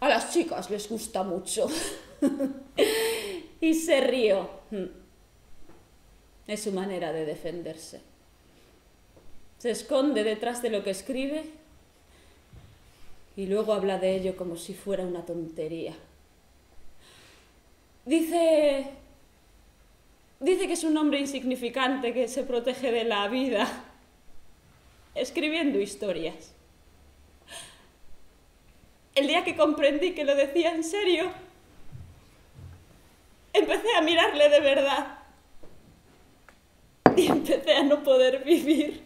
Speaker 3: a las chicas les gusta mucho. y se rió. Es su manera de defenderse. Se esconde detrás de lo que escribe y luego habla de ello como si fuera una tontería. Dice. Dice que es un hombre insignificante que se protege de la vida escribiendo historias. El día que comprendí que lo decía en serio, empecé a mirarle de verdad y empecé a no poder vivir.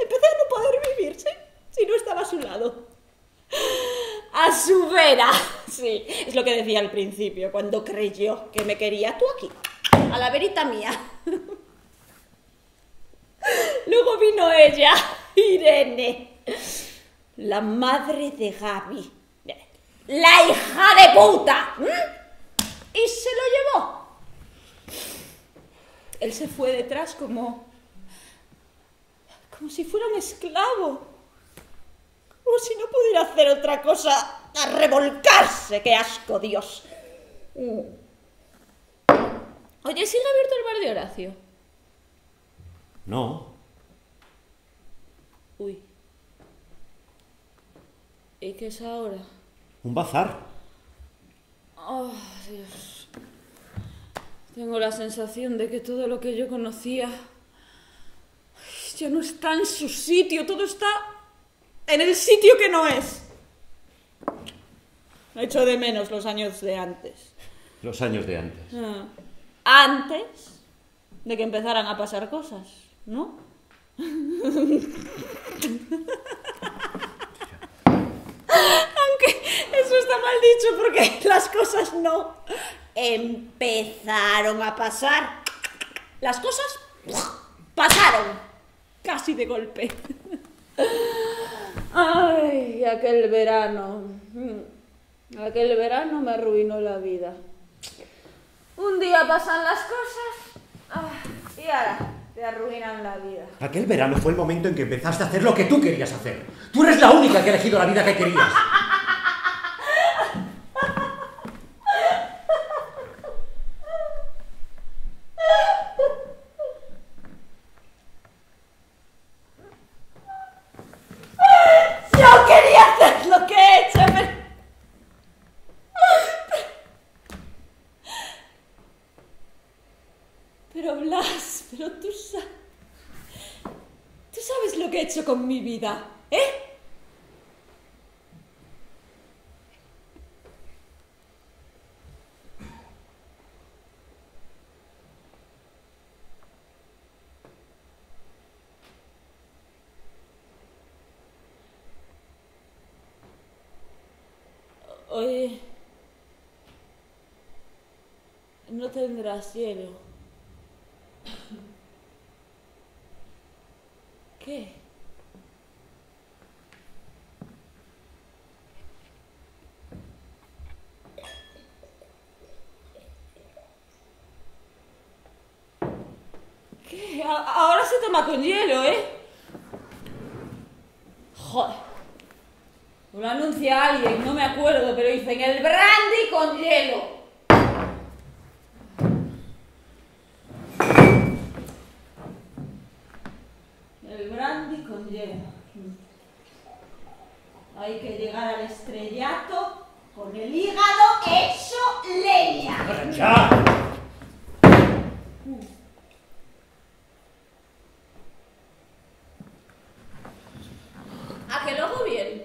Speaker 3: Empecé a no poder vivir, sí, si no estaba a su lado. A su vera, sí, es lo que decía al principio, cuando creyó que me quería tú aquí, a la verita mía. Luego vino ella, Irene, la madre de Gaby, la hija de puta, y se lo llevó. Él se fue detrás como. como si fuera un esclavo. Como si no pudiera hacer otra cosa a revolcarse. ¡Qué asco, Dios! Mm. Oye, ¿sigue abierto el bar de Horacio?
Speaker 4: No,
Speaker 3: Uy. ¿Y qué es ahora?
Speaker 4: un bazar.
Speaker 3: Oh, Dios. Tengo la sensación de que todo lo que yo conocía ya no está en su sitio, todo está en el sitio que no es. Echo de menos los años de antes.
Speaker 4: Los años de antes.
Speaker 3: Ah, Antes de que empezaran a pasar cosas, ¿no? Aunque eso está mal dicho porque las cosas no empezaron a pasar. Las cosas pasaron casi de golpe. Ay, aquel verano. Aquel verano me arruinó la vida. Un día pasan las cosas ah, y ahora te arruinan la vida.
Speaker 4: Aquel verano fue el momento en que empezaste a hacer lo que tú querías hacer. Tú eres la única que ha elegido la vida que querías.
Speaker 3: Yo quería hacer lo que he hecho, pero... Pero Blas, pero tú sabes... Tú sabes lo que he hecho con mi vida, ¿eh? Oye, no tendrás hielo. ¿Qué? ¿Qué? A- toma con hielo, ¿eh? Joder. Lo anuncia alguien, no me acuerdo, pero dicen el brandy con hielo. El brandy con hielo. Hay que llegar al estrellato con el hígado hecho leña.
Speaker 4: ¡Ya!
Speaker 3: ¿A que luego bien?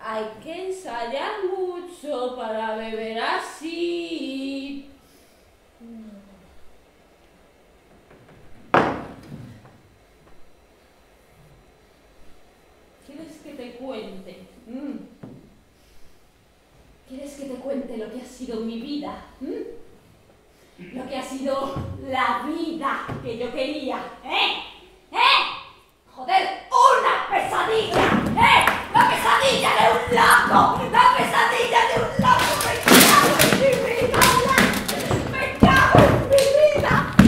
Speaker 3: Hay que ensayar mucho para beber así. ¿Quieres que te cuente? Mm. ¿Quieres que te cuente lo que ha sido mi vida? ¿Mm? Lo que ha sido la vida que yo quería, ¿eh? ¿Eh? Joder, una pesadilla, ¿eh? La pesadilla de un loco, la pesadilla de un loco. Me cago en mi vida, Blas. me cago en mi vida.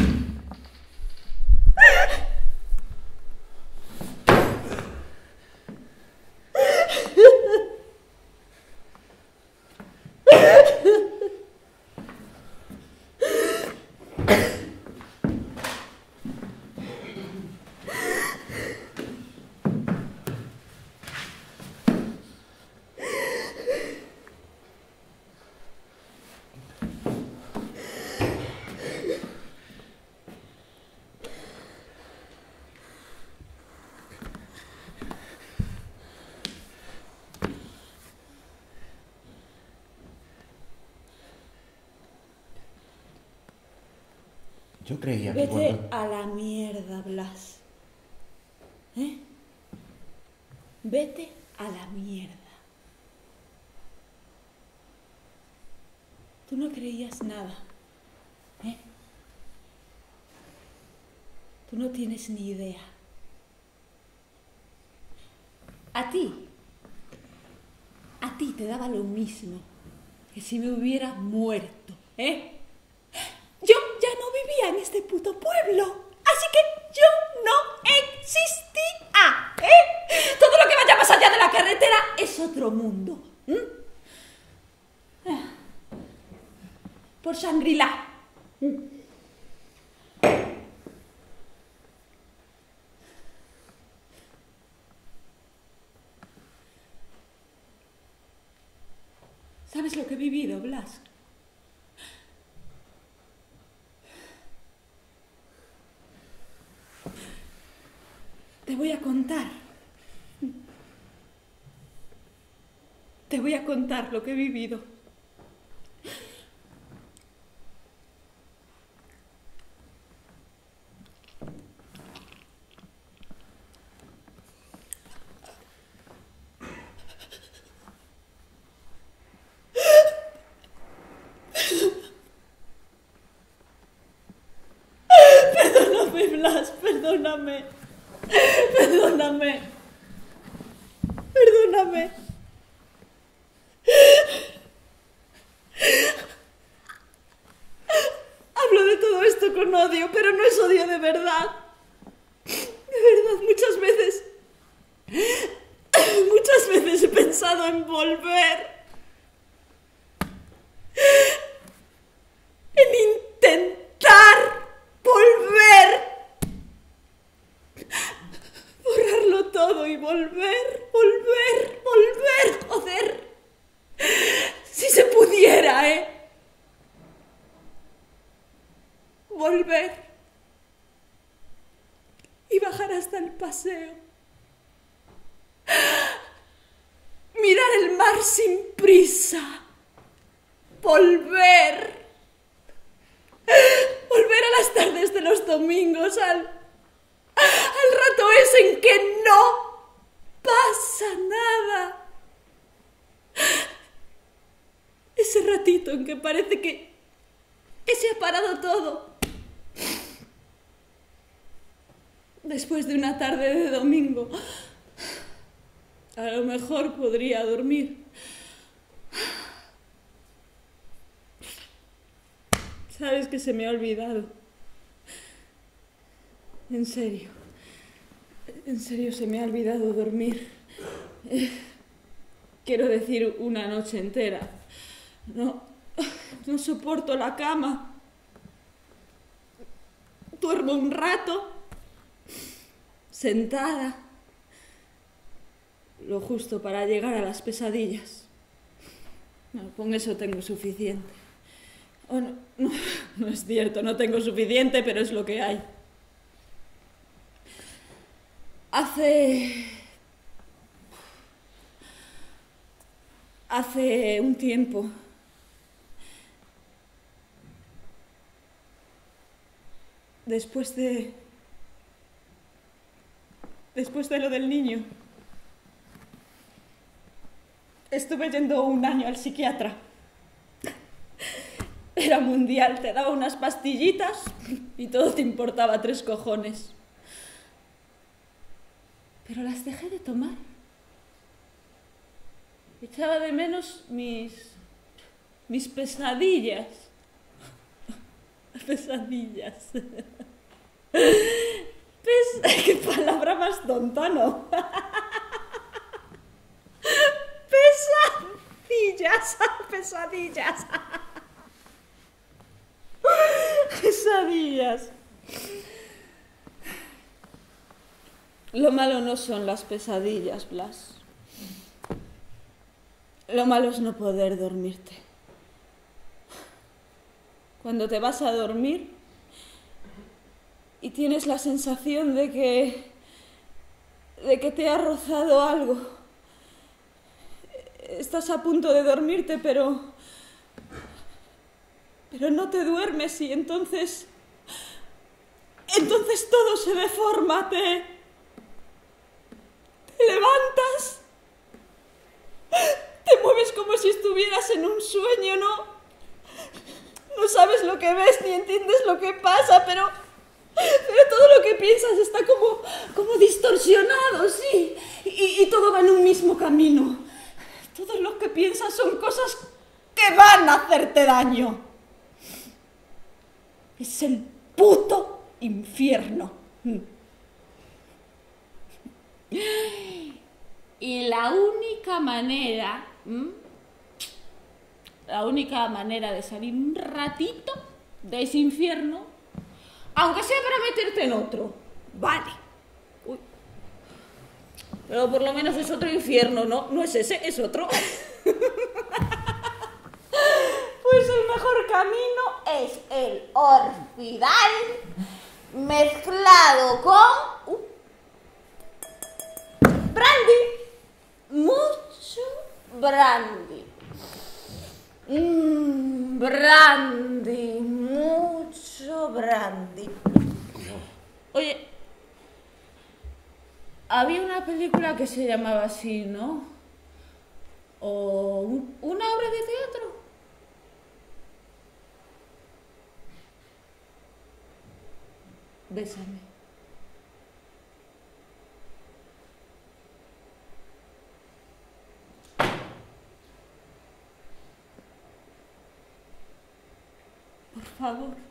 Speaker 4: Yo creía que
Speaker 3: Vete
Speaker 4: cuando...
Speaker 3: a la mierda, Blas. ¿Eh? Vete a la mierda. Tú no creías nada. ¿Eh? Tú no tienes ni idea. A ti. A ti te daba lo mismo que si me hubiera muerto, ¿eh? Yo ya no vivía en este puto pueblo, así que yo no existía, ¿eh? Todo lo que vaya más allá de la carretera es otro mundo. Ah. Por Shangri-La. ¿Sabes lo que he vivido, Blas? Voy a contar. Te voy a contar lo que he vivido. Perdóname, Blas, perdóname. Perdóname. Perdóname. Hablo de todo esto con odio, pero no es odio de verdad. De verdad, muchas veces. Muchas veces he pensado en volver. En intentar volver. Borrarlo todo y volver, volver, volver, joder. Si se pudiera, ¿eh? Volver. Y bajar hasta el paseo. Mirar el mar sin prisa. Volver. Volver a las tardes de los domingos al al rato es en que no pasa nada. Ese ratito en que parece que, se ha parado todo. Después de una tarde de domingo, a lo mejor podría dormir. Sabes que se me ha olvidado. En serio. En serio se me ha olvidado dormir. Eh, quiero decir, una noche entera. No, no soporto la cama. Duermo un rato, sentada, lo justo para llegar a las pesadillas. No, con eso tengo suficiente. Oh, no, no, no es cierto, no tengo suficiente, pero es lo que hay. Hace... Hace un tiempo... Después de... Después de lo del niño... Estuve yendo un año al psiquiatra. Era mundial, te daba unas pastillitas y todo te importaba tres cojones pero las dejé de tomar. Echaba de menos mis, mis pesadillas. Pesadillas. Pes ¿Qué palabra más tonta, no? Pesadillas, pesadillas. Pesadillas. Lo malo no son las pesadillas, Blas. Lo malo es no poder dormirte. Cuando te vas a dormir y tienes la sensación de que de que te ha rozado algo. Estás a punto de dormirte, pero pero no te duermes y entonces entonces todo se deforma, te... te levantas, te mueves como si estuvieras en un sueño, ¿no? No sabes lo que ves ni entiendes lo que pasa, pero... Pero todo lo que piensas está como, como distorsionado, sí. Y, y todo va en un mismo camino. Todo lo que piensas son cosas que van a hacerte daño. Es el puto infierno. Y la única manera. La única manera de salir un ratito de ese infierno, aunque sea para meterte en otro, vale. Uy. Pero por lo menos es otro infierno, ¿no? No es ese, es otro. Pues el mejor camino es el orfidal mezclado con uh, brandy. Mucho brandy. Mm, brandy, mucho brandy. Oye, había una película que se llamaba así, ¿no? O un- una obra de teatro. Bésame. Por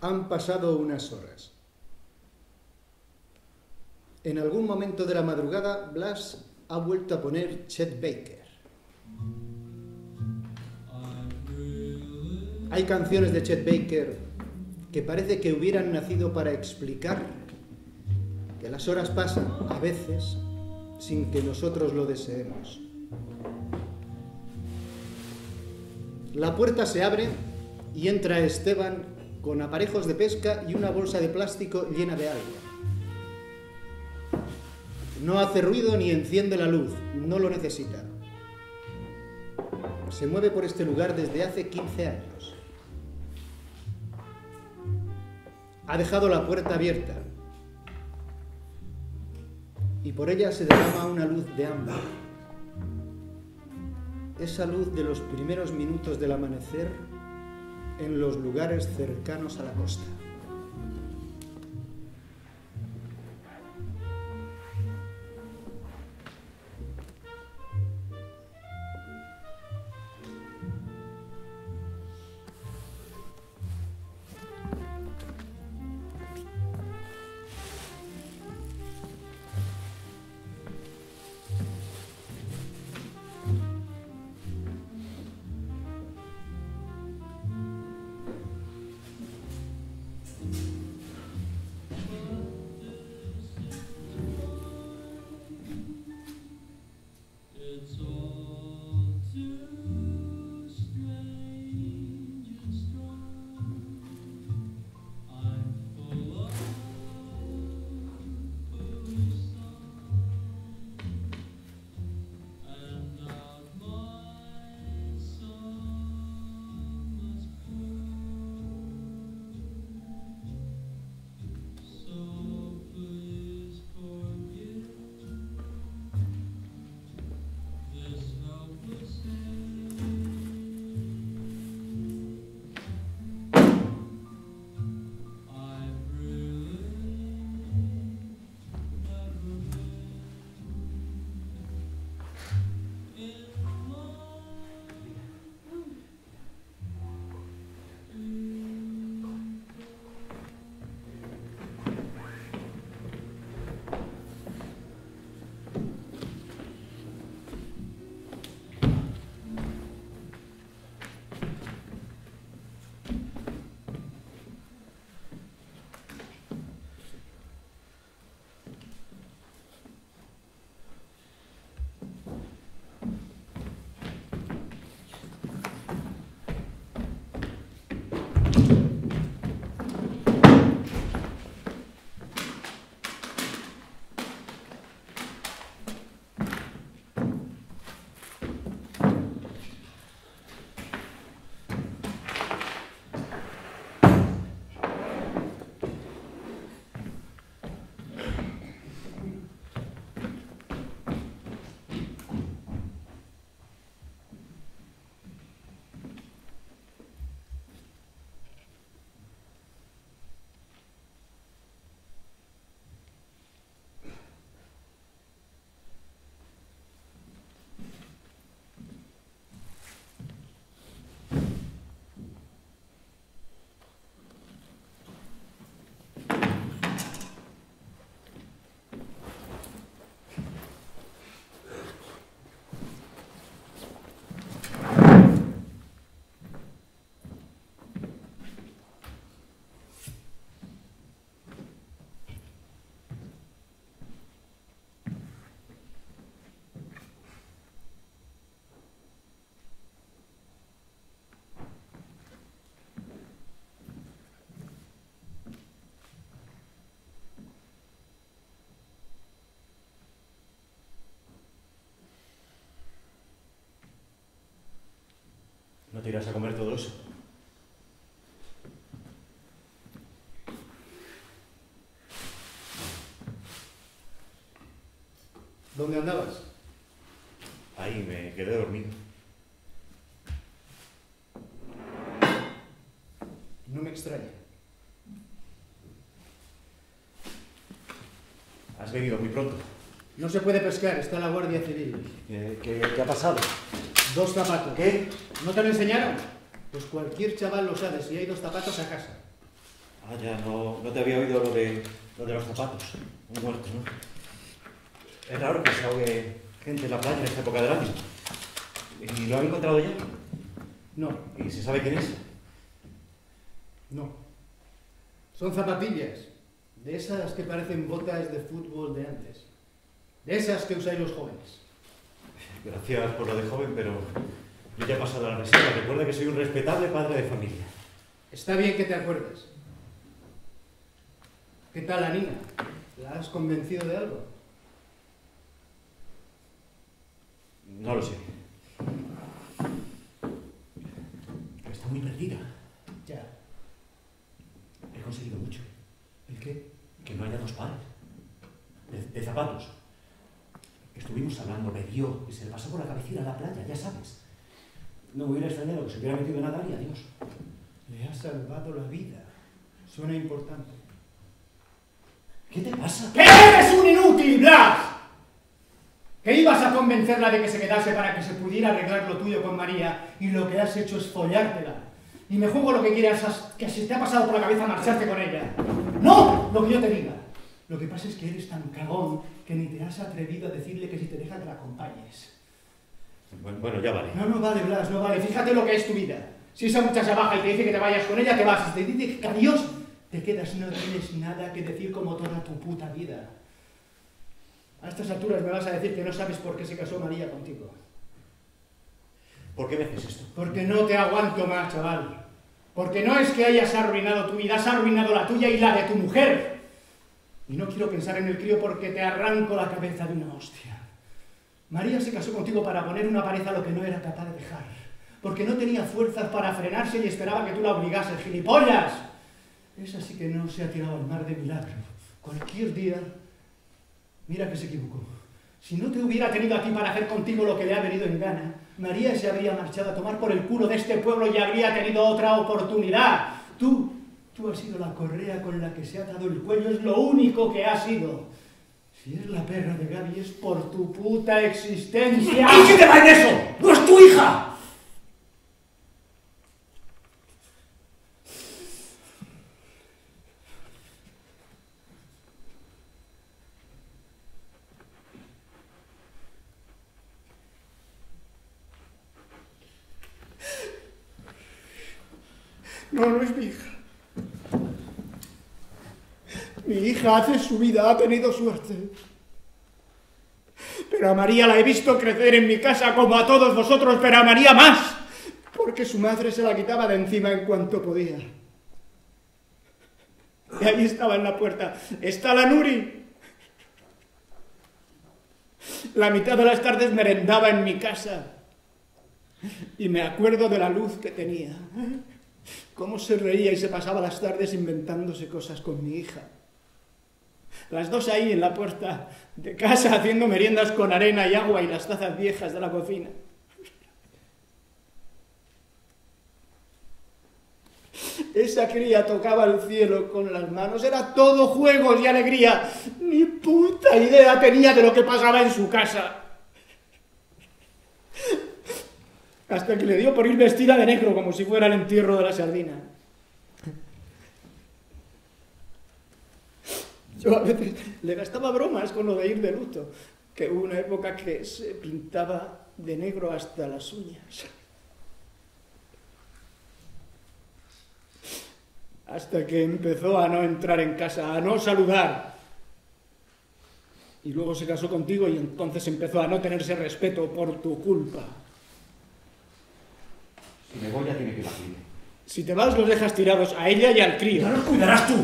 Speaker 2: Han pasado unas horas. En algún momento de la madrugada, Blas ha vuelto a poner Chet Baker. Hay canciones de Chet Baker que parece que hubieran nacido para explicar que las horas pasan, a veces, sin que nosotros lo deseemos. La puerta se abre y entra Esteban con aparejos de pesca y una bolsa de plástico llena de agua. No hace ruido ni enciende la luz, no lo necesita. Se mueve por este lugar desde hace 15 años. Ha dejado la puerta abierta y por ella se derrama una luz de ámbar.
Speaker 5: esa luz de los primeros minutos del amanecer en los lugares cercanos a la costa.
Speaker 4: ¿No te irás a comer todo eso?
Speaker 5: ¿Dónde andabas?
Speaker 4: Ahí me quedé dormido.
Speaker 5: No me extraña.
Speaker 4: Has venido muy pronto.
Speaker 5: No se puede pescar, está la Guardia Civil.
Speaker 4: ¿Qué, qué- qué ha pasado?
Speaker 5: Dos zapatos.
Speaker 4: ¿Qué?
Speaker 5: ¿No te lo enseñaron? Pues cualquier chaval lo sabe, si hay dos zapatos a casa.
Speaker 4: Ah, ya, no, no te había oído lo de, lo de los zapatos. Un muerto, ¿no? Es raro que se ahogue gente en la playa en esta época del año. ¿Y lo han encontrado ya?
Speaker 5: No,
Speaker 4: ¿Y se sabe quién es?
Speaker 5: no. Son zapatillas. De esas que parecen botas de fútbol de antes. De esas que usáis los jóvenes.
Speaker 4: Gracias por lo de joven, pero yo ya he pasado a la reserva. Recuerda que soy un respetable padre de familia.
Speaker 5: Está bien que te acuerdes. ¿Qué tal la niña? ¿La has convencido de algo?
Speaker 4: No lo sé. Está muy perdida.
Speaker 5: Ya.
Speaker 4: He conseguido mucho.
Speaker 5: ¿El qué?
Speaker 4: Que no haya dos pares. De, de zapatos. Estuvimos hablando, me dio y se le pasó por la cabecera a la playa, ya sabes. No me hubiera extrañado que se hubiera metido en Natalia, adiós.
Speaker 2: Le ha salvado la vida. Suena importante.
Speaker 4: ¿Qué te pasa?
Speaker 2: ¡Que eres un inútil, Blas! Que ibas a convencerla de que se quedase para que se pudiera arreglar lo tuyo con María y lo que has hecho es follártela. Y me juego lo que quieras, as- que se te ha pasado por la cabeza marcharte con ella. ¡No! Lo que yo te diga. Lo que pasa es que eres tan cagón que ni te has atrevido a decirle que si te deja te la acompañes.
Speaker 4: Bueno, bueno, ya vale.
Speaker 2: No, no vale, Blas, no vale. Fíjate lo que es tu vida. Si esa muchacha baja y te dice que te vayas con ella, te vas. Si te dice que adiós, te quedas. No tienes nada que decir como toda tu puta vida. A estas alturas me vas a decir que no sabes por qué se casó María contigo.
Speaker 4: ¿Por qué me haces esto?
Speaker 2: Porque no te aguanto más, chaval. Porque no es que hayas arruinado tu vida, has arruinado la tuya y la de tu mujer. Y no quiero pensar en el crío porque te arranco la cabeza de una hostia. María se casó contigo para poner una pared a lo que no era capaz de dejar. Porque no tenía fuerzas para frenarse y esperaba que tú la obligases, gilipollas. Esa sí que no se ha tirado al mar de milagro. Cualquier día, mira que se equivocó. Si no te hubiera tenido a ti para hacer contigo lo que le ha venido en gana, María se habría marchado a tomar por el culo de este pueblo y habría tenido otra oportunidad. Tú, tú has sido la correa con la que se ha dado el cuello, es lo único que has sido. Si es la perra de Gaby es por tu puta existencia.
Speaker 4: ¿Y qué te va en eso? ¡No es tu hija!
Speaker 2: No, no es mi hija. Mi hija hace su vida, ha tenido suerte. Pero a María la he visto crecer en mi casa como a todos vosotros, pero a María más, porque su madre se la quitaba de encima en cuanto podía. Y ahí estaba en la puerta. Está la Nuri. La mitad de las tardes merendaba en mi casa. Y me acuerdo de la luz que tenía. Cómo se reía y se pasaba las tardes inventándose cosas con mi hija. Las dos ahí en la puerta de casa haciendo meriendas con arena y agua y las tazas viejas de la cocina. Esa cría tocaba el cielo con las manos, era todo juegos y alegría. Ni puta idea tenía de lo que pasaba en su casa. Hasta que le dio por ir vestida de negro como si fuera el entierro de la sardina. Yo a veces le gastaba bromas con lo de ir de luto, que hubo una época que se pintaba de negro hasta las uñas. Hasta que empezó a no entrar en casa, a no saludar. Y luego se casó contigo y entonces empezó a no tenerse respeto por tu culpa.
Speaker 4: Si me voy ya tiene que ir a Chile.
Speaker 2: Si te vas, los dejas tirados a ella y al crío.
Speaker 4: Ya los cuidarás tú,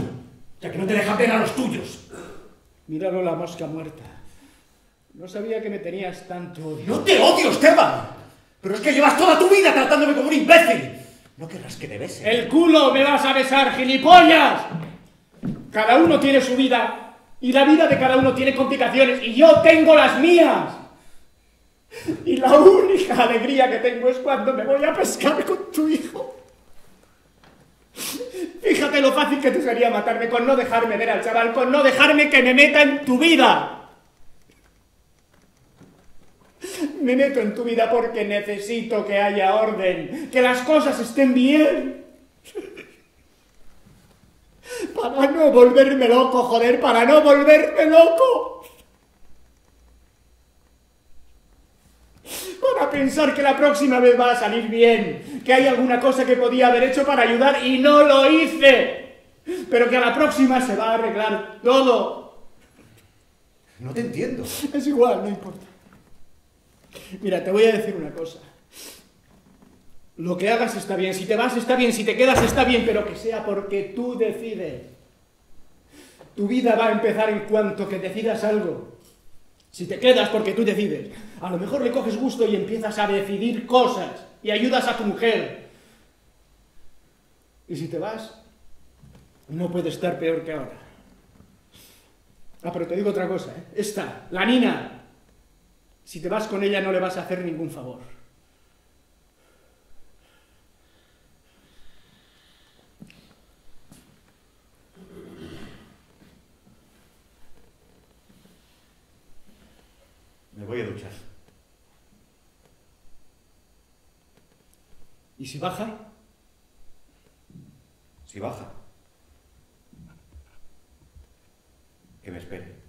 Speaker 4: ya que no te dejan ver a los tuyos.
Speaker 2: Míralo la mosca muerta. No sabía que me tenías tanto odio.
Speaker 4: No te odio, Esteban. Pero es que llevas toda tu vida tratándome como un imbécil. No querrás que te bese.
Speaker 2: ¡El culo me vas a besar, gilipollas! Cada uno tiene su vida y la vida de cada uno tiene complicaciones y yo tengo las mías. Y la única alegría que tengo es cuando me voy a pescar con tu hijo. Fíjate lo fácil que te sería matarme con no dejarme ver al chaval, con no dejarme que me meta en tu vida. Me meto en tu vida porque necesito que haya orden, que las cosas estén bien. Para no volverme loco, joder, para no volverme loco. Para pensar que la próxima vez va a salir bien, que hay alguna cosa que podía haber hecho para ayudar y no lo hice. Pero que a la próxima se va a arreglar todo.
Speaker 4: No te entiendo.
Speaker 2: Es igual, no importa. Mira, te voy a decir una cosa. Lo que hagas está bien, si te vas está bien, si te quedas está bien, pero que sea porque tú decides. Tu vida va a empezar en cuanto que decidas algo. Si te quedas porque tú decides, a lo mejor le coges gusto y empiezas a decidir cosas y ayudas a tu mujer. Y si te vas, no puede estar peor que ahora. Ah, pero te digo otra cosa, ¿eh? Esta, la Nina, si te vas con ella no le vas a hacer ningún favor. me voy a duchar.
Speaker 7: ¿Y si baja?
Speaker 4: Si baja, que me espere.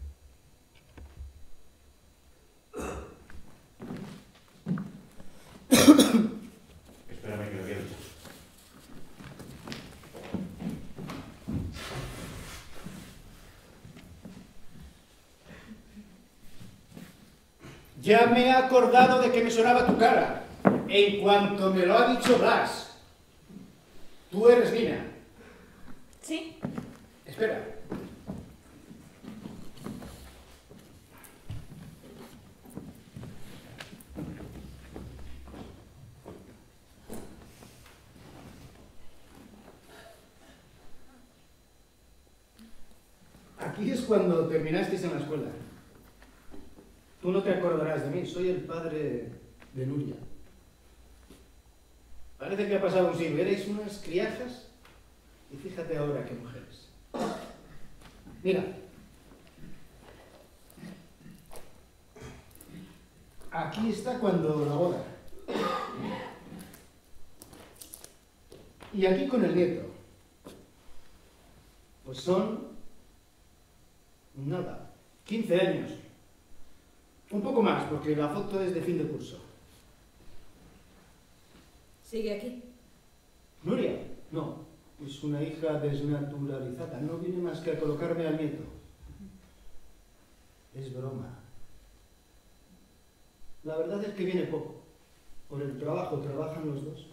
Speaker 2: Ya me he acordado de que me sonaba tu cara. En cuanto me lo ha dicho Blas. Tú eres Nina.
Speaker 3: Sí,
Speaker 2: Espera. Aquí es cuando terminasteis en la escuela. Tú no te acordarás de mí, soy el padre de Nuria. Parece que ha pasado un siglo. Erais unas criajas y fíjate ahora qué mujeres. Mira. Aquí está cuando la boda. Y aquí con el nieto. Pues son... Nada. 15 años. Un poco más, porque la foto es de fin de curso.
Speaker 3: sigue aquí.
Speaker 2: Nuria, no. Es una hija desnaturalizada. No viene más que a colocarme al nieto. Es broma. La verdad es que viene poco. Por el trabajo trabajan los dos.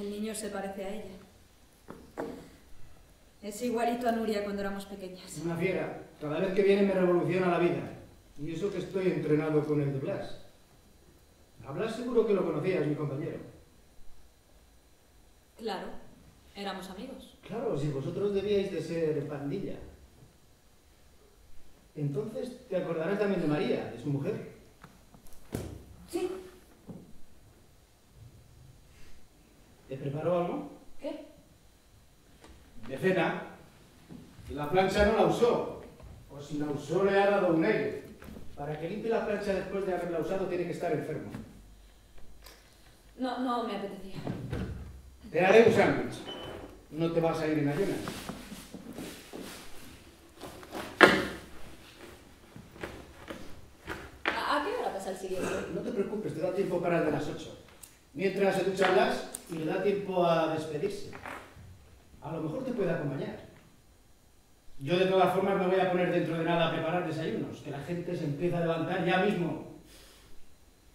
Speaker 3: El niño se parece a ella. Es igualito a Nuria cuando éramos pequeñas.
Speaker 2: Una fiera. Cada vez que viene me revoluciona la vida. Y eso que estoy entrenado con el de Blas. A Blas seguro que lo conocías, mi compañero.
Speaker 3: Claro, éramos amigos.
Speaker 2: Claro, si vosotros debíais de ser pandilla. Entonces te acordarás también de María, de su mujer.
Speaker 3: Sí.
Speaker 2: ¿Te preparó algo?
Speaker 3: ¿Qué?
Speaker 2: De cena. La plancha no la usó. O si la usó le ha dado un aire. Para que limpie la plancha después de haberla usado tiene que estar enfermo.
Speaker 3: No, no me apetecía.
Speaker 2: Te haré un sándwich. No te vas a ir en ayunas.
Speaker 3: ¿A, a qué hora pasa el siguiente?
Speaker 2: No te preocupes, te da tiempo para el de las 8. Mientras se ducha Blas y le da tiempo a despedirse. A lo mejor te puede acompañar. Yo de todas formas me voy a poner dentro de nada a preparar desayunos, que la gente se empieza a levantar ya mismo.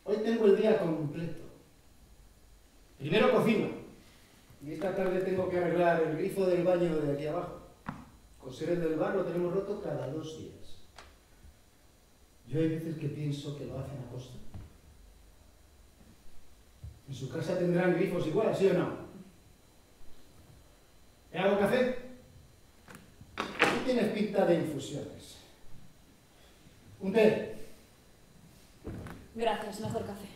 Speaker 2: Hoy tengo el día completo. Primero cocino. Y esta tarde tengo que arreglar el grifo del baño de aquí abajo. Coser el del bar lo tenemos roto cada dos días. Yo hay veces que pienso que lo hacen a costa. En su casa tendrán grifos igual, ¿sí o no? ¿Te hago café? Tú tienes pinta de infusiones. ¿Un té?
Speaker 3: Gracias, mejor café.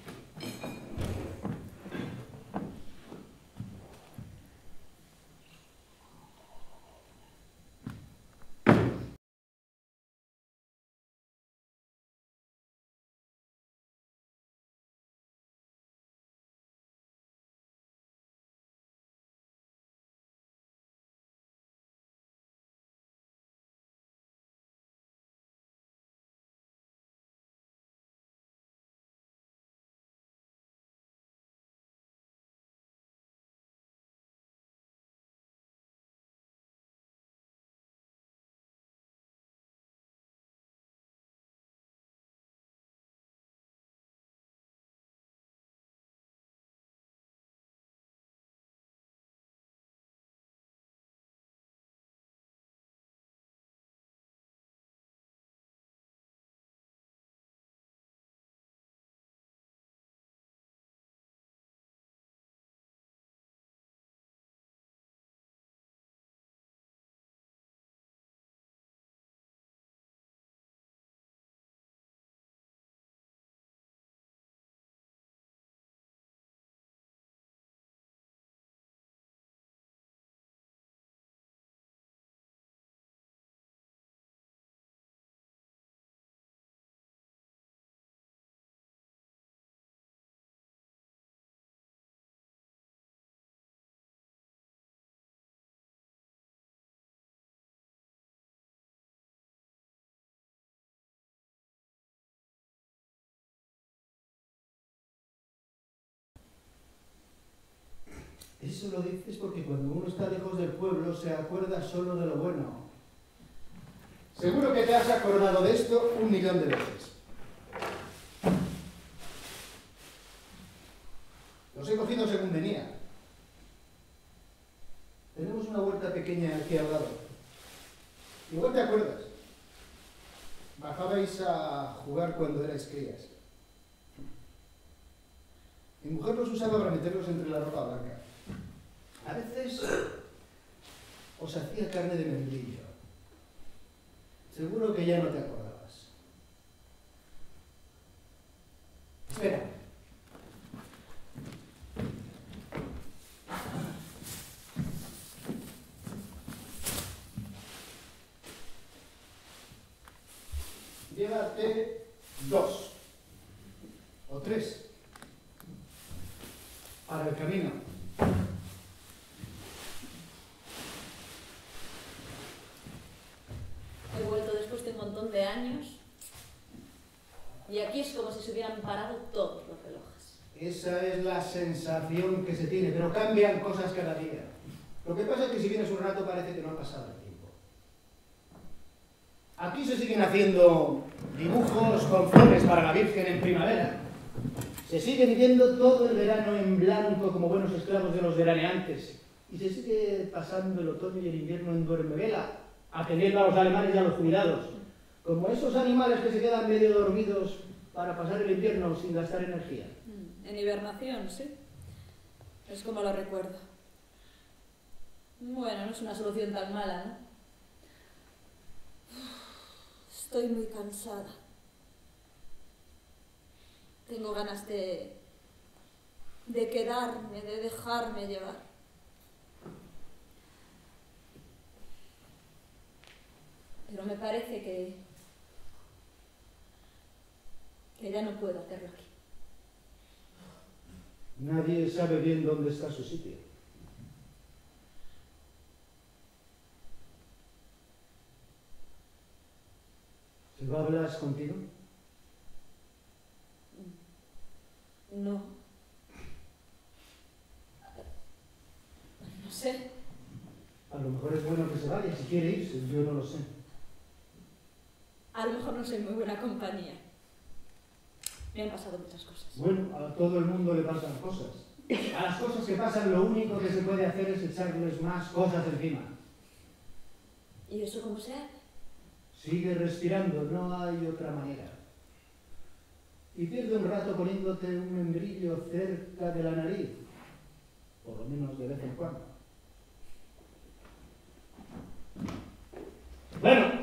Speaker 2: Eso lo dices porque cuando uno está lejos del pueblo se acuerda solo de lo bueno. Seguro que te has acordado de esto un millón de veces. Los he cogido según venía. Tenemos una huerta pequeña aquí al lado. Igual te acuerdas. Bajabais a jugar cuando erais crías. Mi mujer los usaba para meterlos entre la ropa blanca. A veces os hacía carne de membrillo. Seguro que ya no te acordabas. Espera. Llévate dos o tres para el camino.
Speaker 6: He vuelto después de un montón de años y aquí es como si se hubieran parado todos los relojes.
Speaker 2: Esa es la sensación que se tiene, pero cambian cosas cada día. Lo que pasa es que si vienes un rato parece que no ha pasado el tiempo. Aquí se siguen haciendo dibujos con flores para la Virgen en primavera. Se sigue viviendo todo el verano en blanco como buenos esclavos de los veraneantes. Y se sigue pasando el otoño y el invierno en duermevela, atendiendo a los alemanes y a los jubilados. Como esos animales que se quedan medio dormidos para pasar el invierno sin gastar energía.
Speaker 3: Mm, En hibernación, sí. Es como lo recuerdo. Bueno, no es una solución tan mala, ¿no? Estoy muy cansada. Tengo ganas de. de quedarme, de dejarme llevar. Pero me parece que. Que ya no puedo hacerlo aquí.
Speaker 2: Nadie sabe bien dónde está su sitio. ¿Se va a hablar contigo?
Speaker 3: No. No sé.
Speaker 2: A lo mejor es bueno que se vaya, si quiere irse, yo no lo sé.
Speaker 3: A lo mejor no soy muy buena compañía. Me han pasado muchas cosas.
Speaker 2: Bueno, a todo el mundo le pasan cosas. A las cosas que pasan lo único que se puede hacer es echarles más cosas encima.
Speaker 3: ¿Y eso cómo se hace?
Speaker 2: Sigue respirando, no hay otra manera. Y pierde un rato poniéndote un membrillo cerca de la nariz, por lo menos de vez en cuando. Bueno,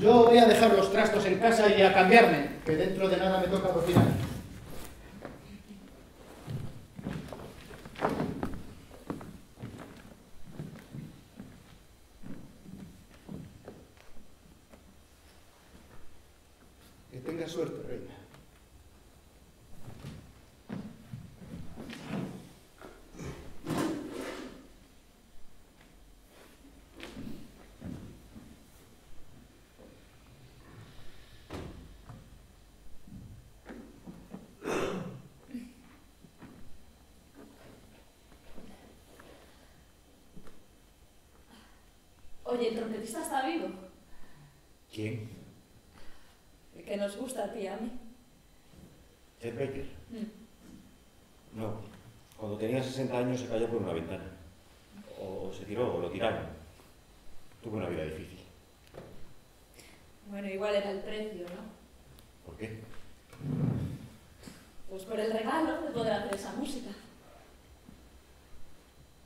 Speaker 2: yo voy a dejar los trastos en casa y a cambiarme, que dentro de nada me toca cocinar. Que tenga suerte, reina.
Speaker 3: Está vivo.
Speaker 4: ¿Quién?
Speaker 3: El que nos gusta a ti a mí.
Speaker 4: Chet Baker.
Speaker 3: Mm.
Speaker 4: No. Cuando tenía 60 años se cayó por una ventana. O se tiró, o lo tiraron. Tuvo una vida difícil.
Speaker 3: Bueno, igual era el precio, ¿no?
Speaker 4: ¿Por qué?
Speaker 3: Pues por el regalo de poder hacer esa música.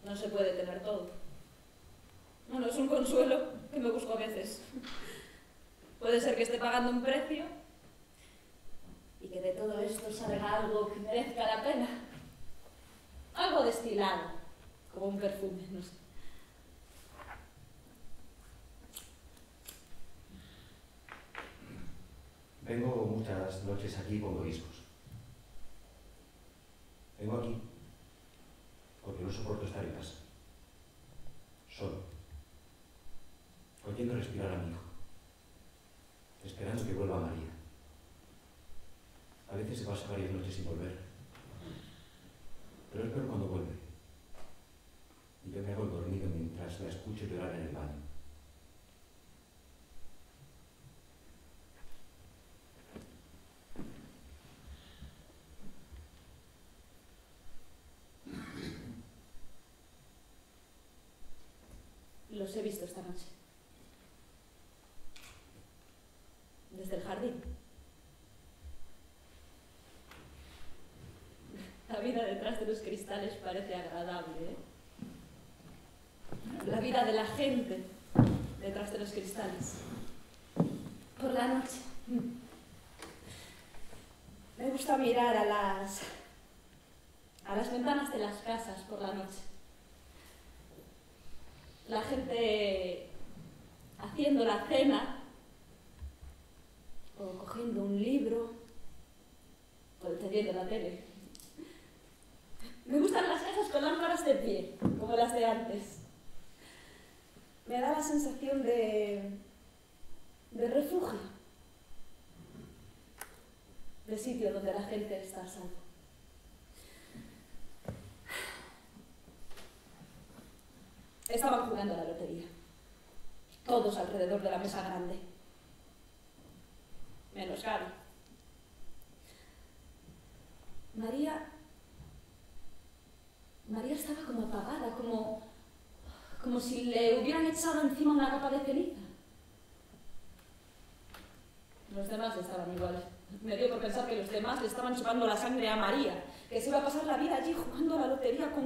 Speaker 3: No se puede tener todo. Bueno, es un consuelo que me busco a veces. Puede ser que esté pagando un precio y que de todo esto salga algo que merezca la pena. Algo destilado, como un perfume, no sé.
Speaker 4: Vengo muchas noches aquí con discos. Vengo aquí porque no soporto estar en casa. Solo. permitiendo respirar a mi hijo, esperando que vuelva María. A veces se pasa varias noches sin volver, pero es peor cuando vuelve.
Speaker 3: Y yo me hago dormido mientras la escucho llorar en el baño. los he visto esta noche. Los cristales parece agradable, ¿eh? La vida de la gente detrás de los cristales. Por la noche. Me gusta mirar a las a las ventanas de las casas por la noche. La gente haciendo la cena o cogiendo un libro o encendiendo la tele. Me gustan las casas con lámparas de pie, como las de antes. Me da la sensación de, de refugio, de sitio donde la gente está a salvo. Estaban jugando a la lotería, todos alrededor de la mesa grande, menos Gaby. María como apagada, como, como si le hubieran echado encima una capa de ceniza. Los demás estaban igual. Me dio por pensar que los demás le estaban chupando la sangre a María, que se iba a pasar la vida allí jugando a la lotería con,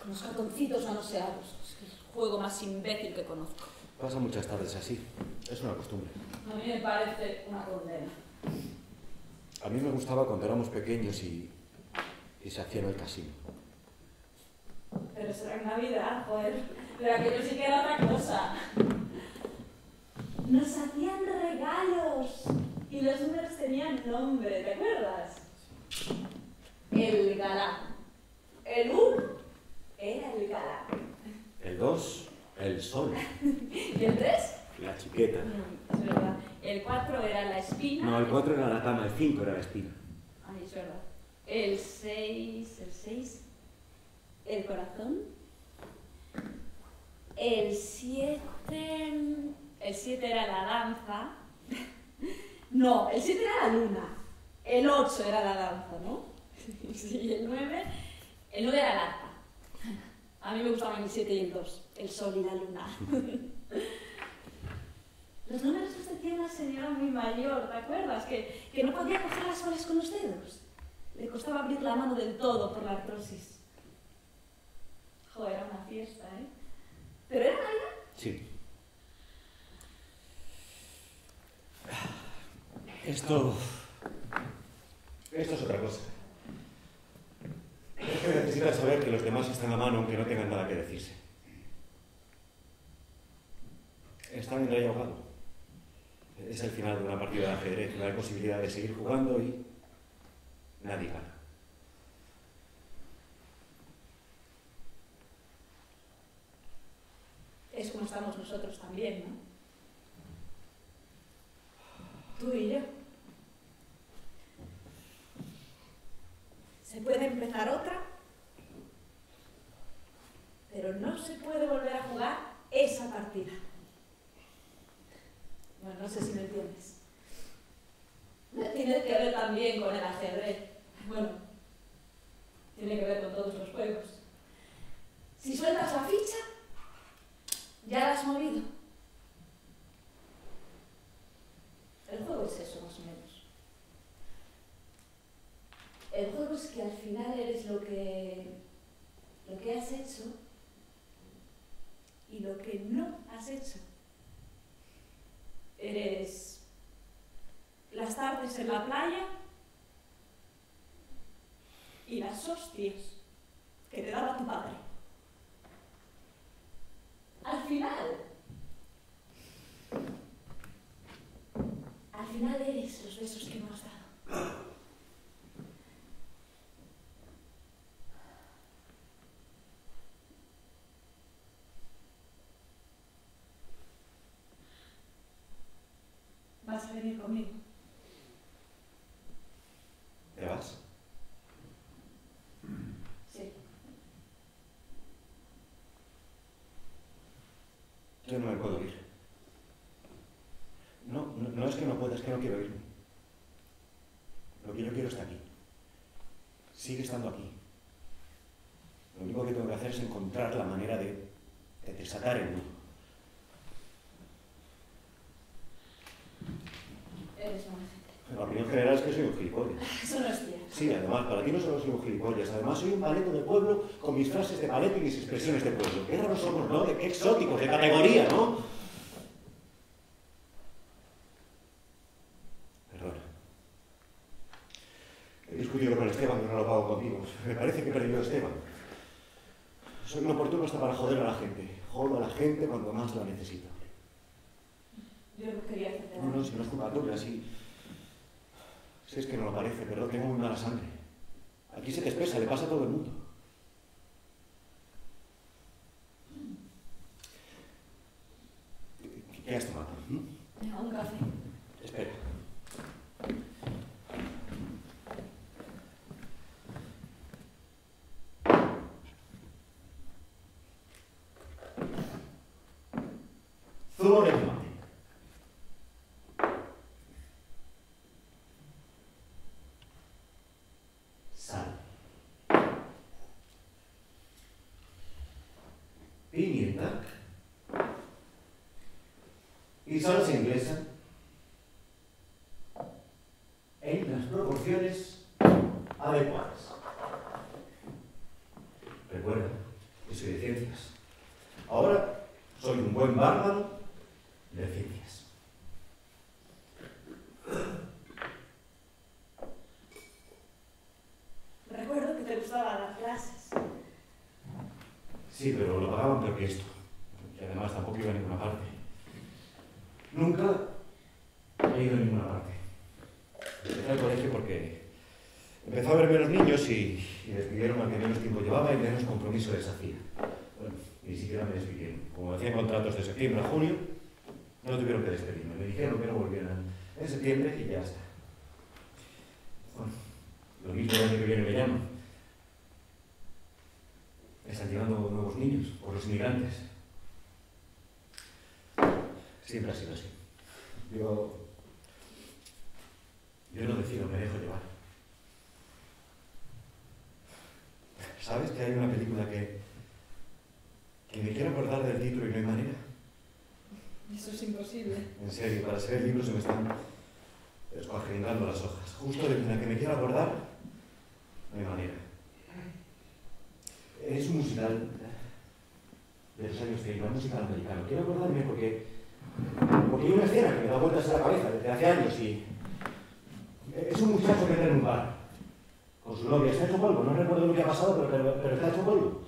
Speaker 3: con los cartoncitos manoseados. Es que es el juego más imbécil que conozco.
Speaker 4: Pasa muchas tardes así. Es una costumbre.
Speaker 3: A mí me parece una condena.
Speaker 4: A mí me gustaba cuando éramos pequeños y, y se hacía en el casino.
Speaker 3: Pero será en Navidad, joder. Pero aquello sí que era otra cosa. Nos hacían regalos y los números tenían nombre, ¿te acuerdas? El galán. El 1 era el galán.
Speaker 4: El 2, el sol.
Speaker 3: ¿Y el 3?
Speaker 4: La chiqueta.
Speaker 3: Es verdad. El 4 era la espina.
Speaker 4: No, el 4 era la cama, el 5 era la espina.
Speaker 3: Ay, es verdad. El 6, el 6, el corazón. El 7, el 7 era la danza. No, el 7 era la luna. El 8 era la danza, ¿no? Sí, el 9, el 9 era el arpa. A mí me gustaban el 7 y el 2, el sol y la luna. Los números los decía una señora muy mayor, ¿te acuerdas? Que, que no podía coger las horas con los dedos. Le costaba abrir la mano del todo por la artrosis. Joder, era una fiesta, ¿eh? ¿Pero era Navidad?
Speaker 4: Sí. Esto. Esto es otra cosa. Es que necesitas saber que los demás están a mano aunque no tengan nada que decirse. Están en rey ahogado. Es el final de una partida de ajedrez. No hay posibilidad de seguir jugando y nadie gana.
Speaker 3: Es como estamos nosotros también, ¿no? Tú y yo. Se puede empezar otra, pero no se puede volver a jugar esa partida. Bueno, no sé si me entiendes. Tiene que ver también con el ajedrez. Bueno, tiene que ver con todos los juegos. Si sueltas la ficha, ya la has movido. El juego es eso, más o menos. El juego es que al final eres lo que, lo que has hecho y lo que no has hecho. Eres las tardes en la playa y las hostias que te daba tu padre. Al final, al final eres los besos que me has dado. Vas a venir conmigo.
Speaker 4: quiero irme. Lo que yo quiero está aquí. Sigue estando aquí. Lo único que tengo que hacer es encontrar la manera de, de desatar el nudo.
Speaker 3: Eres un agente.
Speaker 4: La opinión general es que soy un gilipollas.
Speaker 3: Son los días.
Speaker 4: Sí, además, para ti no solo soy un gilipollas, además soy un paleto de pueblo con mis frases de paleto y mis expresiones de pueblo. Qué raros somos, ¿no? De qué exóticos, de categoría, ¿no? Me parece que he perdido a Esteban. Soy un oportuno hasta para joder a la gente. Jodo a la gente cuando más la necesito.
Speaker 3: Yo no quería hacerte
Speaker 4: No, no, si no es culpa tuya, sí. Si es que no lo parece, pero tengo muy mala sangre. Aquí se te expresa, le pasa a todo el mundo. ¿Qué- ¿Qué has tomado? En serio, para ser el libro se me están descuajeringando las hojas. Justo de la que me quiero acordar, no hay manera. Es un musical de los años 30, un musical americano. Quiero acordarme porque, porque hay una escena que me da vueltas en la cabeza desde hace años y es un muchacho que entra en un bar con su novia. Está hecho polvo, no recuerdo lo que ha pasado, pero, pero, pero está hecho polvo.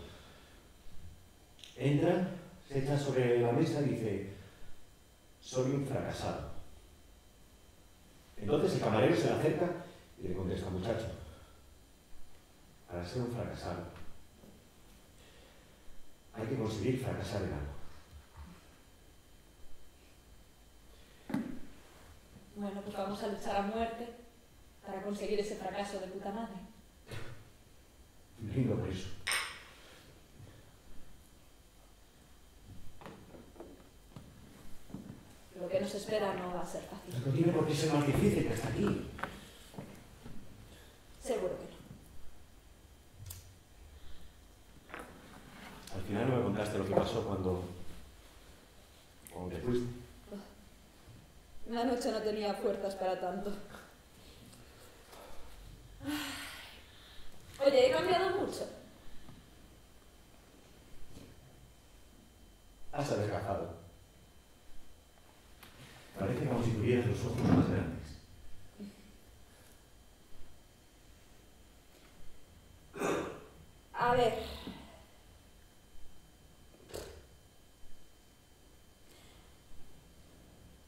Speaker 4: Entra, se echa sobre la mesa y dice, soy un fracasado. Entonces el camarero se le acerca y le contesta, muchacho, para ser un fracasado hay que conseguir fracasar en algo.
Speaker 3: Bueno, pues vamos a luchar a muerte para conseguir ese fracaso de puta madre.
Speaker 4: Brindo por eso.
Speaker 3: Lo que nos espera no va a ser fácil.
Speaker 4: No tiene por qué ser más difícil que hasta aquí.
Speaker 3: Seguro que no.
Speaker 4: Al final no me contaste lo que pasó cuando... cuando te fuiste.
Speaker 3: La noche no tenía fuerzas para tanto. Oye, he cambiado mucho.
Speaker 4: Has adelgazado. Parece como si tuvieras los ojos más grandes.
Speaker 3: A ver.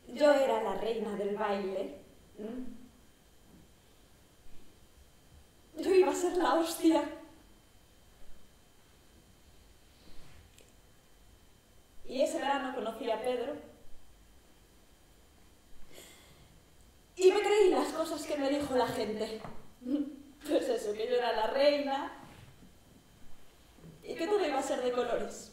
Speaker 3: Yo era la reina del baile. Yo iba a ser la hostia. Y ese verano conocí a Pedro. Y me creí las cosas que me dijo la gente. Pues eso, que yo era la reina, y que todo iba a ser de colores.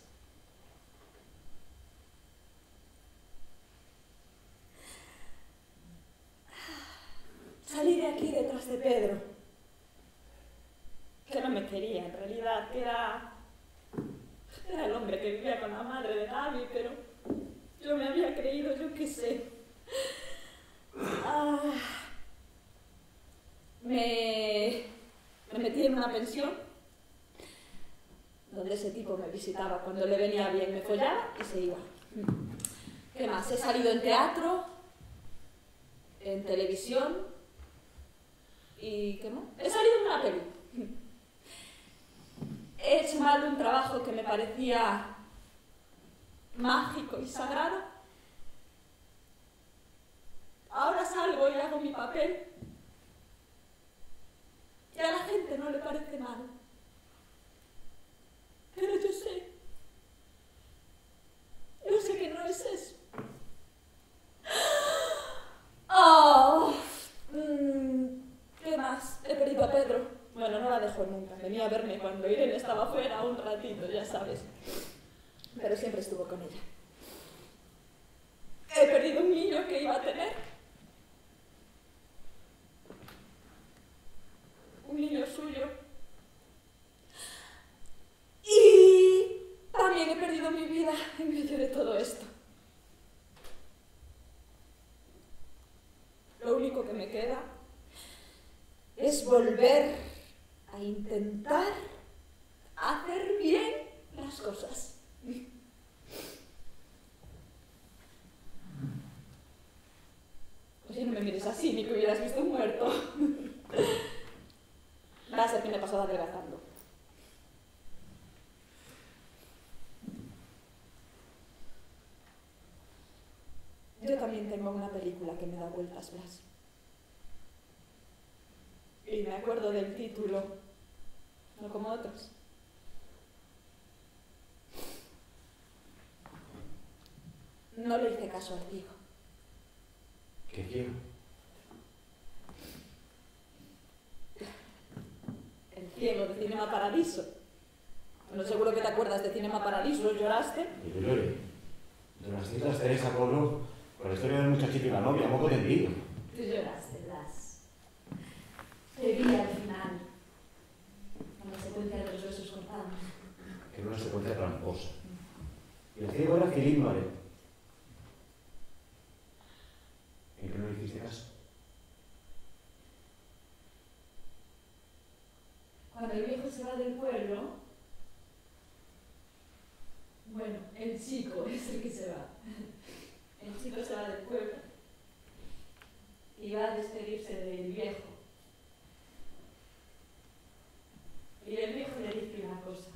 Speaker 3: Salí de aquí detrás de Pedro, que no me quería en realidad, que era, era el hombre que vivía con la madre mami, pero yo me había creído, yo qué sé. Ah, me, me metí en una pensión donde ese tipo me visitaba cuando le venía bien, me follaba y se iba. ¿Qué más? He salido en teatro, en televisión y ¿qué más? He salido en una peli. He hecho mal un trabajo que me parecía mágico y sagrado. Ahora salgo y hago mi papel. Y a la gente no le parece mal. Pero yo sé. Yo sé que no es eso. Oh, mm, ¿Qué más? He perdido a Pedro. Bueno, no la dejo nunca. Venía a verme cuando Irene estaba fuera un ratito, ya sabes. Pero siempre estuvo con ella. He perdido un niño que iba a tener. Un niño suyo. Y también he perdido mi vida en medio de todo esto. Lo único que me queda es volver a intentar hacer bien las cosas. Oye, no me mires así, ni que hubieras visto un muerto. Va a ser que me he pasado adelgazando. Yo también tengo una película que me da vueltas, Blas. Y me acuerdo del título, no como otros. No le hice caso al ciego.
Speaker 4: ¿Qué ciego?
Speaker 3: El ciego de Cinema Paradiso. Bueno, seguro que te acuerdas de Cinema Paradiso, ¿lloraste?
Speaker 4: Y yo lloré. De las citas Teresa Polo, con la historia del muchachito y la novia, moco tendido.
Speaker 3: Tú lloraste, Blas. Te vi al final. Con la secuencia de los besos cortados.
Speaker 4: que era una secuencia tramposa. Y el ciego era Philippe Noiret. ¿En qué no le hiciste caso?
Speaker 3: Cuando el viejo se va del pueblo, bueno, el chico es el que se va. El chico se va del pueblo y va a despedirse del viejo. Y el viejo le dice una cosa.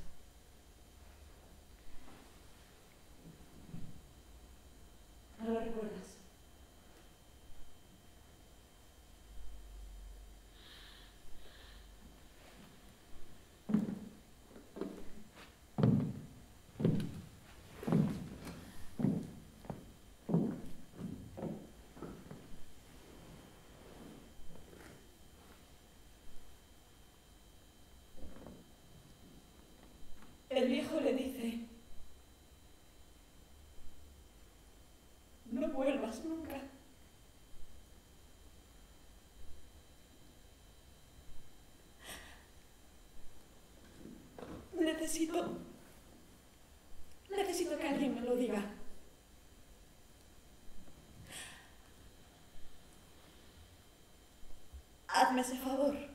Speaker 3: ¿No lo recuerdas? El viejo le dice, no vuelvas nunca. Necesito, necesito que alguien me lo diga. Hazme ese favor.